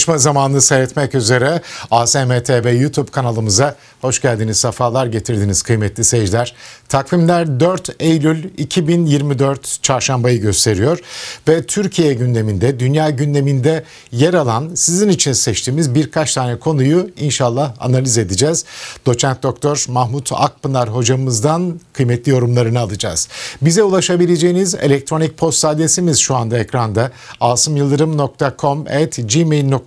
Konuşma zamanını seyretmek üzere ASMTV YouTube kanalımıza hoş geldiniz, sefalar getirdiniz kıymetli seyirciler. Takvimler 4 Eylül 2024 çarşambayı gösteriyor ve Türkiye gündeminde, dünya gündeminde yer alan sizin için seçtiğimiz birkaç tane konuyu inşallah analiz edeceğiz. Doçent Doktor Mahmut Akpınar hocamızdan kıymetli yorumlarını alacağız. Bize ulaşabileceğiniz elektronik posta adresimiz şu anda ekranda asımyıldırım.com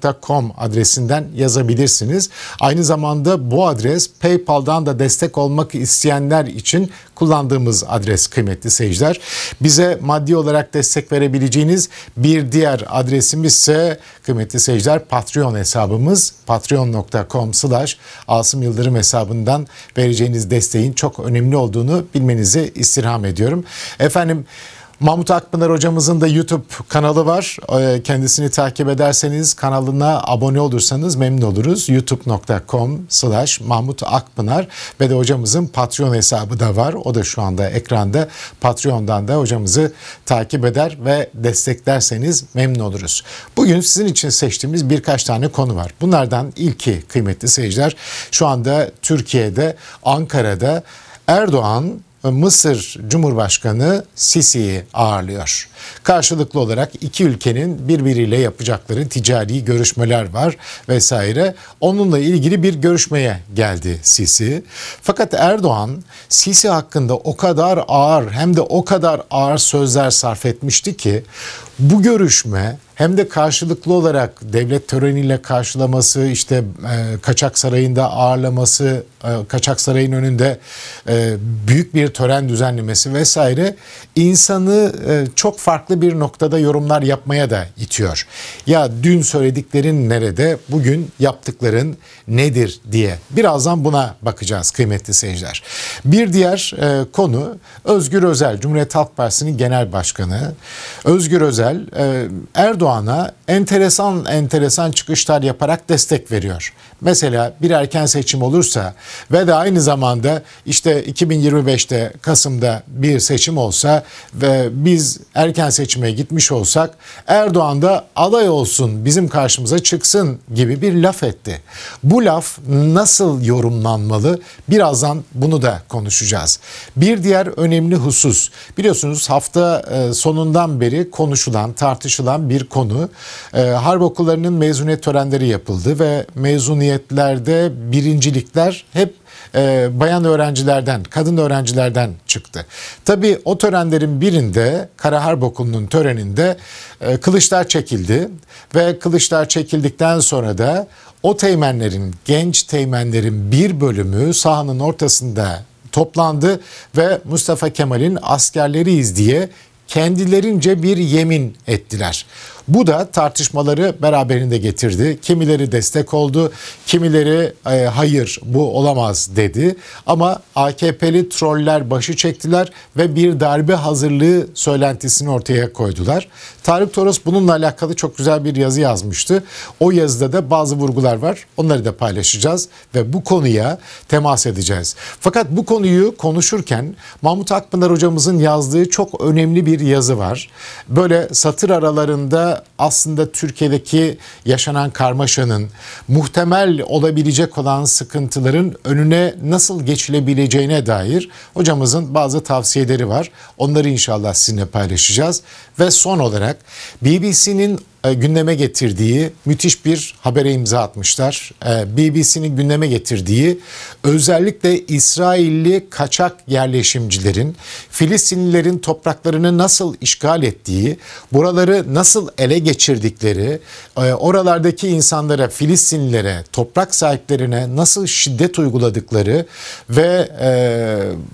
gmail.com adresinden yazabilirsiniz. Aynı zamanda bu adres PayPal'dan da destek olmak isteyenler için kullandığımız adres kıymetli seyirciler. Bize maddi olarak destek verebileceğiniz bir diğer adresimiz ise kıymetli seyirciler Patreon hesabımız patreon.com slash Asım Yıldırım hesabından vereceğiniz desteğin çok önemli olduğunu bilmenizi istirham ediyorum. Efendim Mahmut Akpınar hocamızın da YouTube kanalı var. Ee, kendisini takip ederseniz kanalına abone olursanız memnun oluruz. youtube.com slash Mahmut Akpınar ve de hocamızın Patreon hesabı da var. O da şu anda ekranda. Patreon'dan da hocamızı takip eder ve desteklerseniz memnun oluruz. Bugün sizin için seçtiğimiz birkaç tane konu var. Bunlardan ilki kıymetli seyirciler şu anda Türkiye'de Ankara'da Erdoğan Mısır Cumhurbaşkanı Sisi'yi ağırlıyor. Karşılıklı olarak iki ülkenin birbiriyle yapacakları ticari görüşmeler var vesaire. Onunla ilgili bir görüşmeye geldi Sisi. Fakat Erdoğan Sisi hakkında o kadar ağır hem de o kadar ağır sözler sarf etmişti ki bu görüşme hem de karşılıklı olarak devlet töreniyle karşılaması, işte e, Kaçak Sarayı'nda ağırlaması, e, Kaçak Sarayı'nın önünde e, büyük bir tören düzenlemesi vesaire insanı e, çok farklı bir noktada yorumlar yapmaya da itiyor. Ya dün söylediklerin nerede, bugün yaptıkların nedir diye. Birazdan buna bakacağız kıymetli seyirciler. Bir diğer e, konu Özgür Özel, Cumhuriyet Halk Partisi'nin genel başkanı. Özgür Özel e, Erdoğan'a enteresan enteresan çıkışlar yaparak destek veriyor. Mesela bir erken seçim olursa ve de aynı zamanda işte 2025'te Kasım'da bir seçim olsa ve biz erken seçime gitmiş olsak Erdoğan da aday olsun bizim karşımıza çıksın gibi bir laf etti. Bu laf nasıl yorumlanmalı? Birazdan bunu da konuşacağız. Bir diğer önemli husus biliyorsunuz hafta e, sonundan beri konuşulan, tartışılan bir konu. E, harp okullarının mezuniyet törenleri yapıldı ve mezuniyetlerde birincilikler hep e, bayan öğrencilerden, kadın öğrencilerden çıktı. Tabii o törenlerin birinde Kara Harp Okulu'nun töreninde e, kılıçlar çekildi ve kılıçlar çekildikten sonra da o teğmenlerin, genç teğmenlerin bir bölümü sahanın ortasında toplandı ve Mustafa Kemal'in askerleriyiz diye kendilerince bir yemin ettiler. Bu da tartışmaları beraberinde getirdi. Kimileri destek oldu, kimileri e, hayır bu olamaz dedi. Ama AKP'li troller başı çektiler ve bir darbe hazırlığı söylentisini ortaya koydular. Tarık Toros bununla alakalı çok güzel bir yazı yazmıştı. O yazıda da bazı vurgular var. Onları da paylaşacağız ve bu konuya temas edeceğiz. Fakat bu konuyu konuşurken Mahmut Akpınar hocamızın yazdığı çok önemli bir yazı var. Böyle satır aralarında aslında Türkiye'deki yaşanan karmaşanın, muhtemel olabilecek olan sıkıntıların önüne nasıl geçilebileceğine dair hocamızın bazı tavsiyeleri var. Onları inşallah sizinle paylaşacağız. Ve son olarak BBC'nin e, gündeme getirdiği müthiş bir habere imza atmışlar. E, BBC'nin gündeme getirdiği özellikle İsrailli kaçak yerleşimcilerin Filistinlilerin topraklarını nasıl işgal ettiği, buraları nasıl ele geçirdikleri, e, oralardaki insanlara, Filistinlilere, toprak sahiplerine nasıl şiddet uyguladıkları ve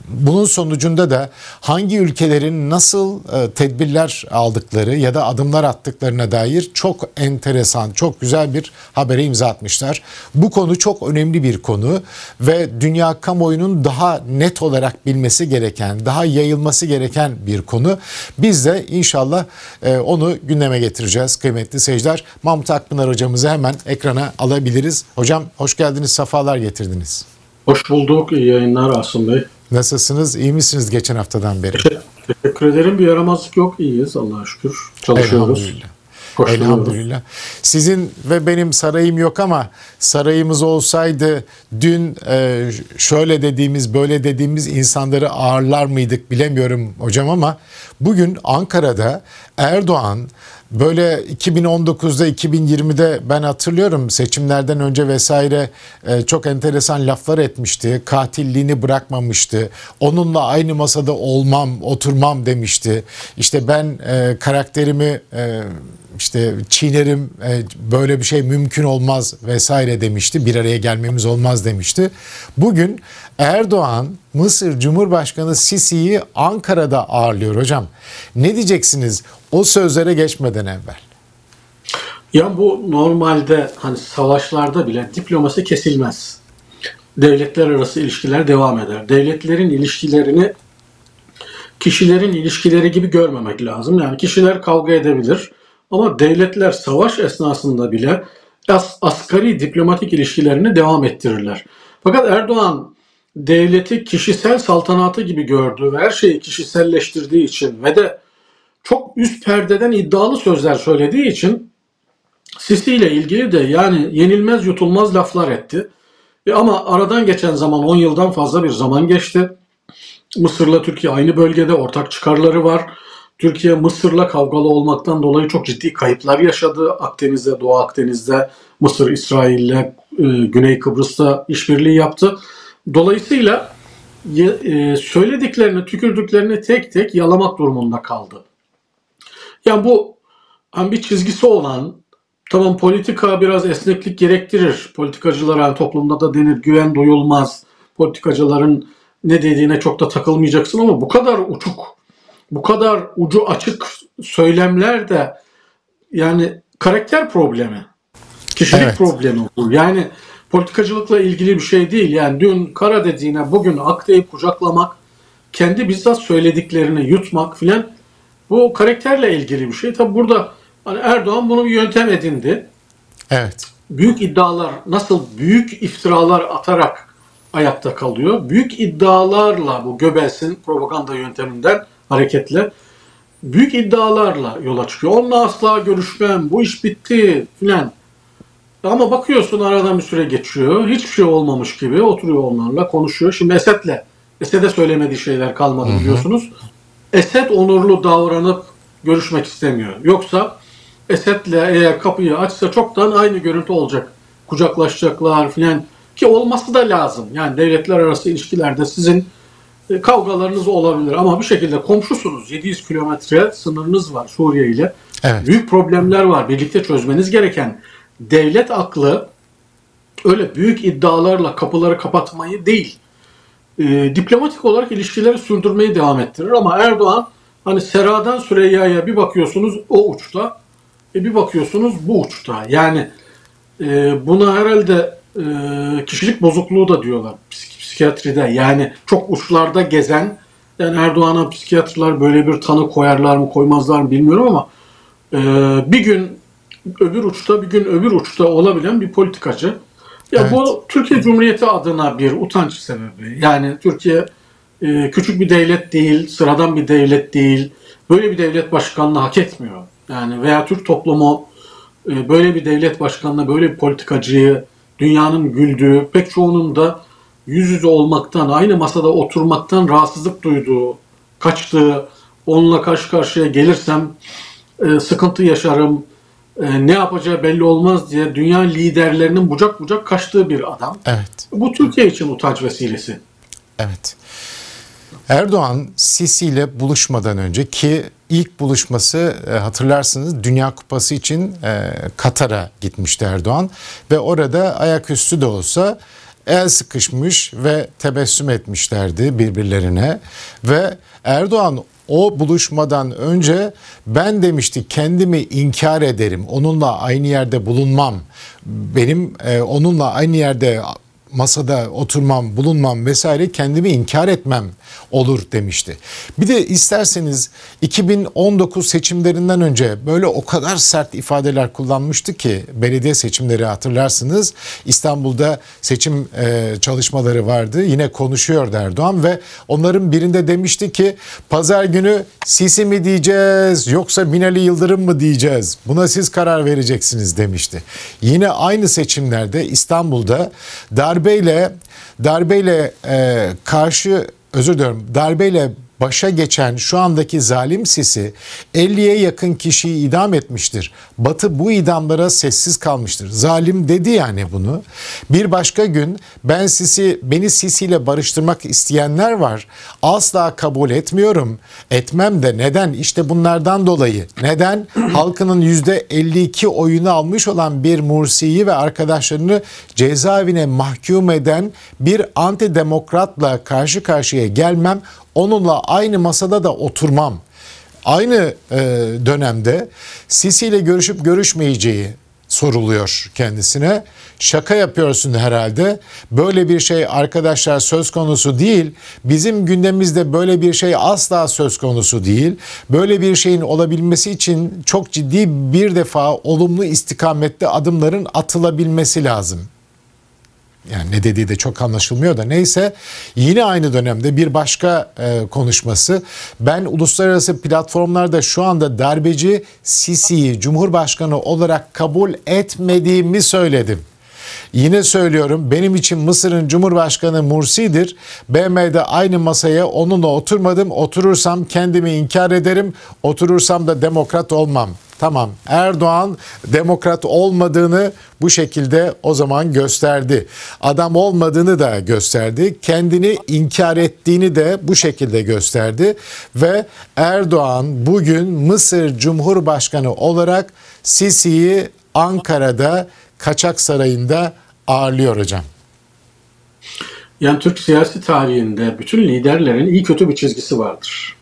bunun sonucunda da hangi ülkelerin nasıl tedbirler aldıkları ya da adımlar attıklarına dair dair çok enteresan, çok güzel bir habere imza atmışlar. Bu konu çok önemli bir konu ve dünya kamuoyunun daha net olarak bilmesi gereken, daha yayılması gereken bir konu. Biz de inşallah e, onu gündeme getireceğiz kıymetli seyirciler. Mahmut Akpınar hocamızı hemen ekrana alabiliriz. Hocam hoş geldiniz, sefalar getirdiniz. Hoş bulduk, iyi yayınlar Asım Bey. Nasılsınız, iyi misiniz geçen haftadan beri? Teşekkür ederim, bir yaramazlık yok, iyiyiz Allah'a şükür. Çalışıyoruz. Elhamdülillah. Elhamdülillah. Sizin ve benim sarayım yok ama sarayımız olsaydı dün e, şöyle dediğimiz böyle dediğimiz insanları ağırlar mıydık bilemiyorum hocam ama bugün Ankara'da Erdoğan Böyle 2019'da 2020'de ben hatırlıyorum seçimlerden önce vesaire e, çok enteresan laflar etmişti. Katilliğini bırakmamıştı. Onunla aynı masada olmam, oturmam demişti. İşte ben e, karakterimi e, işte çiğnerim böyle bir şey mümkün olmaz vesaire demişti. Bir araya gelmemiz olmaz demişti. Bugün Erdoğan Mısır Cumhurbaşkanı Sisi'yi Ankara'da ağırlıyor hocam. Ne diyeceksiniz o sözlere geçmeden evvel? Ya bu normalde hani savaşlarda bile diplomasi kesilmez. Devletler arası ilişkiler devam eder. Devletlerin ilişkilerini kişilerin ilişkileri gibi görmemek lazım. Yani kişiler kavga edebilir ama devletler savaş esnasında bile as asgari diplomatik ilişkilerini devam ettirirler. Fakat Erdoğan devleti kişisel saltanatı gibi gördü ve her şeyi kişiselleştirdiği için ve de çok üst perdeden iddialı sözler söylediği için Sisi ile ilgili de yani yenilmez yutulmaz laflar etti. E ama aradan geçen zaman 10 yıldan fazla bir zaman geçti. Mısır'la Türkiye aynı bölgede ortak çıkarları var. Türkiye Mısır'la kavgalı olmaktan dolayı çok ciddi kayıplar yaşadı. Akdeniz'de, Doğu Akdeniz'de, Mısır, İsrail'le, e, Güney Kıbrıs'ta işbirliği yaptı. Dolayısıyla e, söylediklerini, tükürdüklerini tek tek yalamak durumunda kaldı. Yani bu hani bir çizgisi olan, tamam politika biraz esneklik gerektirir. Politikacılar yani toplumda da denir güven duyulmaz. Politikacıların ne dediğine çok da takılmayacaksın ama bu kadar uçuk bu kadar ucu açık söylemler de yani karakter problemi. Kişilik evet. problemi bu. Yani politikacılıkla ilgili bir şey değil. Yani dün kara dediğine bugün ak deyip kucaklamak, kendi bizzat söylediklerini yutmak filan bu karakterle ilgili bir şey. Tabi burada hani Erdoğan bunu bir yöntem edindi. Evet. Büyük iddialar nasıl büyük iftiralar atarak ayakta kalıyor. Büyük iddialarla bu Göbels'in propaganda yönteminden hareketle büyük iddialarla yola çıkıyor. Onunla asla görüşmem, bu iş bitti filan. Ama bakıyorsun aradan bir süre geçiyor. Hiçbir şey olmamış gibi oturuyor onlarla konuşuyor. Şimdi Esed'le, Esed'e söylemediği şeyler kalmadı biliyorsunuz. Esed onurlu davranıp görüşmek istemiyor. Yoksa Esed'le eğer kapıyı açsa çoktan aynı görüntü olacak. Kucaklaşacaklar filan. Ki olması da lazım. Yani devletler arası ilişkilerde sizin e, kavgalarınız olabilir ama bir şekilde komşusunuz. 700 kilometre sınırınız var Suriye ile. Evet. Büyük problemler var. Birlikte çözmeniz gereken devlet aklı öyle büyük iddialarla kapıları kapatmayı değil, e, diplomatik olarak ilişkileri sürdürmeyi devam ettirir. Ama Erdoğan hani Sera'dan Süreyya'ya bir bakıyorsunuz o uçta, e, bir bakıyorsunuz bu uçta. Yani e, buna herhalde e, kişilik bozukluğu da diyorlar psikiyatride. Yani çok uçlarda gezen, yani Erdoğan'a psikiyatrlar böyle bir tanı koyarlar mı koymazlar mı bilmiyorum ama e, bir gün öbür uçta bir gün öbür uçta olabilen bir politikacı. Ya evet. bu Türkiye Cumhuriyeti adına bir utanç sebebi. Yani Türkiye e, küçük bir devlet değil, sıradan bir devlet değil. Böyle bir devlet başkanlığı hak etmiyor. Yani veya Türk toplumu e, böyle bir devlet başkanına, böyle bir politikacıyı dünyanın güldüğü, pek çoğunun da yüz yüze olmaktan, aynı masada oturmaktan rahatsızlık duyduğu, kaçtığı, onunla karşı karşıya gelirsem e, sıkıntı yaşarım, e, ne yapacağı belli olmaz diye dünya liderlerinin bucak bucak kaçtığı bir adam. Evet. Bu Türkiye için utanç vesilesi. Evet. Erdoğan Sisi ile buluşmadan önce ki ilk buluşması e, hatırlarsınız Dünya Kupası için e, Katar'a gitmişti Erdoğan ve orada ayaküstü de olsa el sıkışmış ve tebessüm etmişlerdi birbirlerine ve Erdoğan o buluşmadan önce ben demişti kendimi inkar ederim. Onunla aynı yerde bulunmam. Benim e, onunla aynı yerde masada oturmam, bulunmam vesaire kendimi inkar etmem olur demişti. Bir de isterseniz 2019 seçimlerinden önce böyle o kadar sert ifadeler kullanmıştı ki belediye seçimleri hatırlarsınız. İstanbul'da seçim e, çalışmaları vardı. Yine konuşuyor Erdoğan ve onların birinde demişti ki pazar günü Sisi mi diyeceğiz yoksa Binali Yıldırım mı diyeceğiz? Buna siz karar vereceksiniz demişti. Yine aynı seçimlerde İstanbul'da darbeyle darbeyle e, karşı özür diliyorum darbeyle başa geçen şu andaki zalim Sisi 50'ye yakın kişiyi idam etmiştir. Batı bu idamlara sessiz kalmıştır. Zalim dedi yani bunu. Bir başka gün ben Sisi beni Sisi ile barıştırmak isteyenler var. Asla kabul etmiyorum. Etmem de neden? İşte bunlardan dolayı. Neden? Halkının %52 oyunu almış olan bir Mursi'yi ve arkadaşlarını cezaevine mahkum eden bir antidemokratla karşı karşıya gelmem onunla aynı masada da oturmam. Aynı e, dönemde Sisi ile görüşüp görüşmeyeceği soruluyor kendisine. Şaka yapıyorsun herhalde. Böyle bir şey arkadaşlar söz konusu değil. Bizim gündemimizde böyle bir şey asla söz konusu değil. Böyle bir şeyin olabilmesi için çok ciddi bir defa olumlu istikamette adımların atılabilmesi lazım. Yani ne dediği de çok anlaşılmıyor da neyse yine aynı dönemde bir başka e, konuşması ben uluslararası platformlarda şu anda darbeci Sisi'yi Cumhurbaşkanı olarak kabul etmediğimi söyledim. Yine söylüyorum benim için Mısır'ın Cumhurbaşkanı Mursi'dir. BM'de aynı masaya onunla oturmadım. Oturursam kendimi inkar ederim. Oturursam da demokrat olmam. Tamam Erdoğan demokrat olmadığını bu şekilde o zaman gösterdi. Adam olmadığını da gösterdi. Kendini inkar ettiğini de bu şekilde gösterdi. Ve Erdoğan bugün Mısır Cumhurbaşkanı olarak Sisi'yi Ankara'da Kaçak Sarayı'nda ağırlıyor hocam. Yani Türk siyasi tarihinde bütün liderlerin iyi kötü bir çizgisi vardır.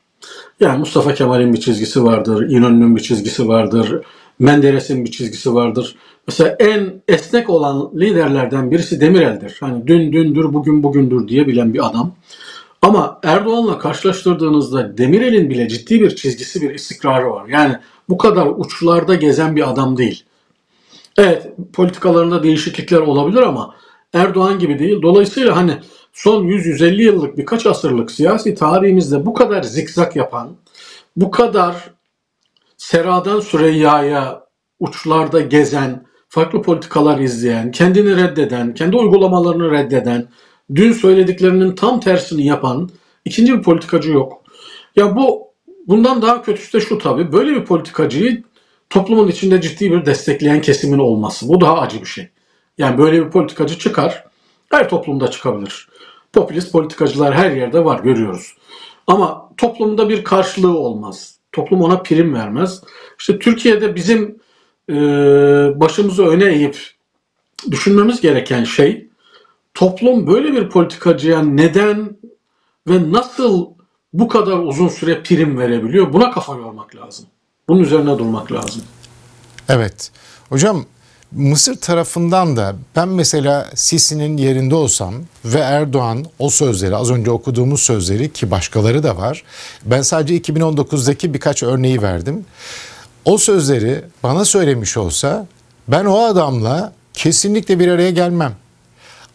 Yani Mustafa Kemal'in bir çizgisi vardır, İnönü'nün bir çizgisi vardır, Menderes'in bir çizgisi vardır. Mesela en esnek olan liderlerden birisi Demirel'dir. Hani dün dündür, bugün bugündür diye bilen bir adam. Ama Erdoğan'la karşılaştırdığınızda Demirel'in bile ciddi bir çizgisi, bir istikrarı var. Yani bu kadar uçlarda gezen bir adam değil. Evet, politikalarında değişiklikler olabilir ama Erdoğan gibi değil. Dolayısıyla hani son 100-150 yıllık birkaç asırlık siyasi tarihimizde bu kadar zikzak yapan, bu kadar Seradan Süreyya'ya uçlarda gezen, farklı politikalar izleyen, kendini reddeden, kendi uygulamalarını reddeden, dün söylediklerinin tam tersini yapan ikinci bir politikacı yok. Ya bu bundan daha kötüsü de şu tabii. Böyle bir politikacıyı toplumun içinde ciddi bir destekleyen kesimin olması. Bu daha acı bir şey. Yani böyle bir politikacı çıkar. Her toplumda çıkabilir. Popülist politikacılar her yerde var görüyoruz. Ama toplumda bir karşılığı olmaz. Toplum ona prim vermez. İşte Türkiye'de bizim e, başımızı öne eğip düşünmemiz gereken şey toplum böyle bir politikacıya neden ve nasıl bu kadar uzun süre prim verebiliyor? Buna kafa yormak lazım. Bunun üzerine durmak lazım. Evet. Hocam Mısır tarafından da ben mesela Sisi'nin yerinde olsam ve Erdoğan o sözleri az önce okuduğumuz sözleri ki başkaları da var. Ben sadece 2019'daki birkaç örneği verdim. O sözleri bana söylemiş olsa ben o adamla kesinlikle bir araya gelmem.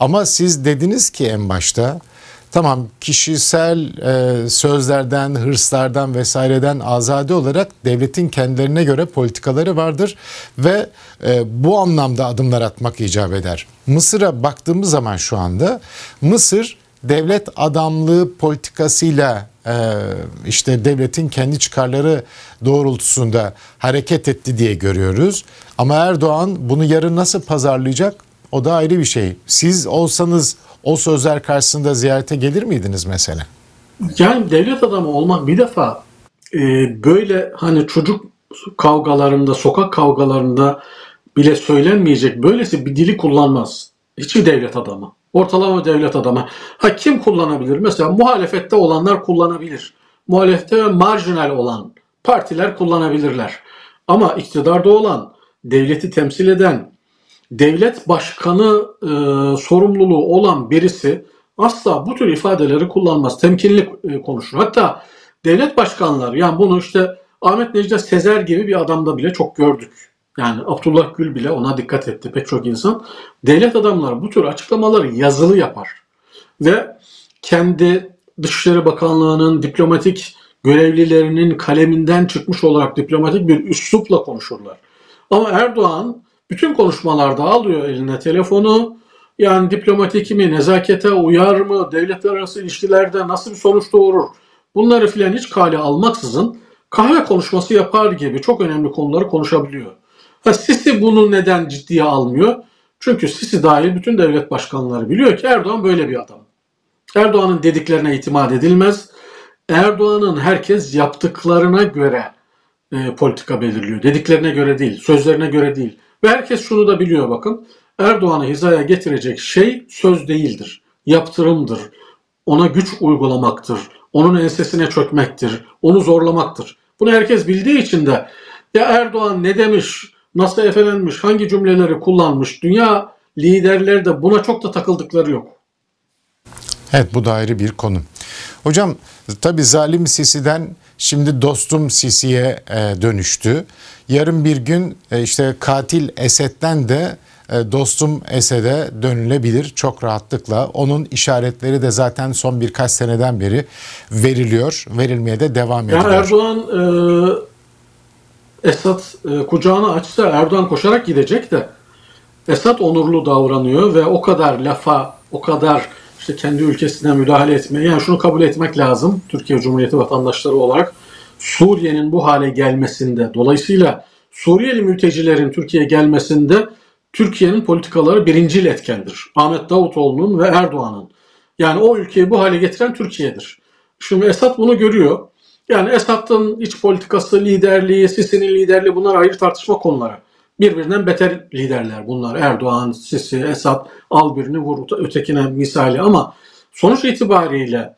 Ama siz dediniz ki en başta Tamam kişisel e, sözlerden, hırslardan vesaireden azade olarak devletin kendilerine göre politikaları vardır ve e, bu anlamda adımlar atmak icap eder. Mısır'a baktığımız zaman şu anda Mısır devlet adamlığı politikasıyla e, işte devletin kendi çıkarları doğrultusunda hareket etti diye görüyoruz. Ama Erdoğan bunu yarın nasıl pazarlayacak? O da ayrı bir şey. Siz olsanız o sözler karşısında ziyarete gelir miydiniz mesela? Yani devlet adamı olmak bir defa e, böyle hani çocuk kavgalarında, sokak kavgalarında bile söylenmeyecek böylesi bir dili kullanmaz. Hiçbir devlet adamı. Ortalama devlet adamı. Ha kim kullanabilir? Mesela muhalefette olanlar kullanabilir. Muhalefette marjinal olan partiler kullanabilirler. Ama iktidarda olan, devleti temsil eden, devlet başkanı e, sorumluluğu olan birisi asla bu tür ifadeleri kullanmaz. Temkinli e, konuşur. Hatta devlet başkanları yani bunu işte Ahmet Necdet Sezer gibi bir adamda bile çok gördük. Yani Abdullah Gül bile ona dikkat etti pek çok insan. Devlet adamları bu tür açıklamaları yazılı yapar. Ve kendi Dışişleri Bakanlığı'nın diplomatik görevlilerinin kaleminden çıkmış olarak diplomatik bir üslupla konuşurlar. Ama Erdoğan bütün konuşmalarda alıyor eline telefonu. Yani diplomatik mi, nezakete uyar mı, devletler arası ilişkilerde nasıl bir sonuç doğurur? Bunları filan hiç kale almaksızın kahve konuşması yapar gibi çok önemli konuları konuşabiliyor. Ha, Sisi bunu neden ciddiye almıyor? Çünkü Sisi dahil bütün devlet başkanları biliyor ki Erdoğan böyle bir adam. Erdoğan'ın dediklerine itimat edilmez. Erdoğan'ın herkes yaptıklarına göre e, politika belirliyor. Dediklerine göre değil, sözlerine göre değil. Ve herkes şunu da biliyor bakın. Erdoğan'ı hizaya getirecek şey söz değildir. Yaptırımdır. Ona güç uygulamaktır. Onun ensesine çökmektir. Onu zorlamaktır. Bunu herkes bildiği için de ya Erdoğan ne demiş, nasıl efelenmiş, hangi cümleleri kullanmış, dünya liderleri de buna çok da takıldıkları yok. Evet bu da ayrı bir konu. Hocam tabi zalim Sisi'den şimdi dostum Sisi'ye e, dönüştü. Yarın bir gün e, işte katil Esed'den de e, dostum Esed'e dönülebilir çok rahatlıkla. Onun işaretleri de zaten son birkaç seneden beri veriliyor. Verilmeye de devam ediyor. Ya Erdoğan e, Esad e, kucağını açsa Erdoğan koşarak gidecek de Esad onurlu davranıyor ve o kadar lafa, o kadar işte kendi ülkesine müdahale etmeye, yani şunu kabul etmek lazım Türkiye Cumhuriyeti vatandaşları olarak Suriye'nin bu hale gelmesinde, dolayısıyla Suriyeli mültecilerin Türkiye'ye gelmesinde Türkiye'nin politikaları birincil etkendir. Ahmet Davutoğlu'nun ve Erdoğan'ın. Yani o ülkeyi bu hale getiren Türkiye'dir. Şimdi Esad bunu görüyor. Yani Esad'ın iç politikası, liderliği, Sisi'nin liderliği bunlar ayrı tartışma konuları. Birbirinden beter liderler bunlar. Erdoğan, Sisi, Esad al birini vur ötekine misali ama sonuç itibariyle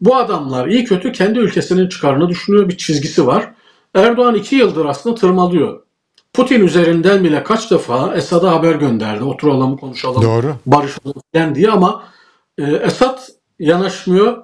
bu adamlar iyi kötü kendi ülkesinin çıkarını düşünüyor bir çizgisi var. Erdoğan iki yıldır aslında tırmalıyor. Putin üzerinden bile kaç defa Esad'a haber gönderdi. Oturalım konuşalım, Doğru. barışalım falan diye ama e, Esad yanaşmıyor,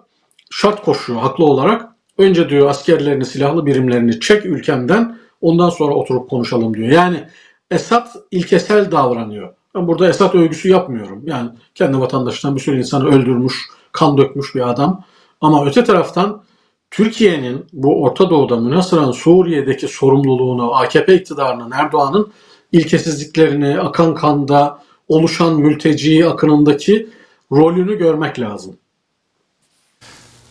şart koşuyor haklı olarak. Önce diyor askerlerini, silahlı birimlerini çek ülkemden ondan sonra oturup konuşalım diyor. Yani Esad ilkesel davranıyor. Ben burada Esad övgüsü yapmıyorum. Yani kendi vatandaşından bir sürü insanı öldürmüş, kan dökmüş bir adam. Ama öte taraftan Türkiye'nin bu Orta Doğu'da münasıran Suriye'deki sorumluluğunu AKP iktidarının Erdoğan'ın ilkesizliklerini, akan kanda oluşan mülteci akınındaki rolünü görmek lazım.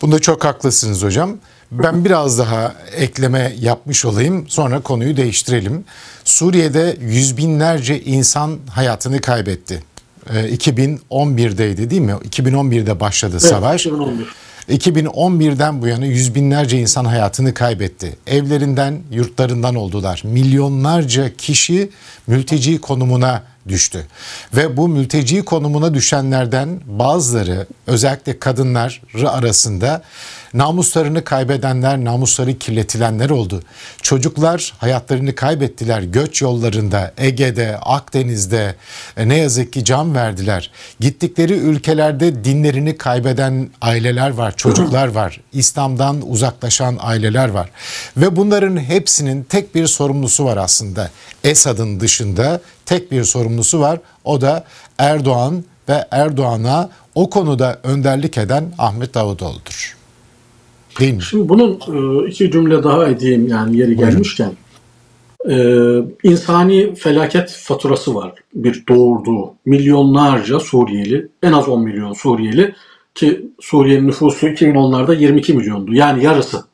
Bunda çok haklısınız hocam. Ben biraz daha ekleme yapmış olayım sonra konuyu değiştirelim. Suriye'de yüz binlerce insan hayatını kaybetti. 2011'deydi ee, değil mi? 2011'de başladı evet, savaş. 2011. 2011'den bu yana yüz binlerce insan hayatını kaybetti. Evlerinden, yurtlarından oldular. Milyonlarca kişi mülteci konumuna düştü. Ve bu mülteci konumuna düşenlerden bazıları özellikle kadınları arasında namuslarını kaybedenler, namusları kirletilenler oldu. Çocuklar hayatlarını kaybettiler göç yollarında, Ege'de, Akdeniz'de e, ne yazık ki can verdiler. Gittikleri ülkelerde dinlerini kaybeden aileler var, çocuklar var. İslam'dan uzaklaşan aileler var. Ve bunların hepsinin tek bir sorumlusu var aslında. Esad'ın dışında tek bir sorumlusu var. O da Erdoğan ve Erdoğan'a o konuda önderlik eden Ahmet Davutoğlu'dur. Değil mi? Şimdi bunun e, iki cümle daha edeyim yani yeri gelmişken. Ee, insani felaket faturası var. Bir doğurduğu milyonlarca Suriyeli, en az 10 milyon Suriyeli ki Suriye'nin nüfusu 2010'larda 22 milyondu. Yani yarısı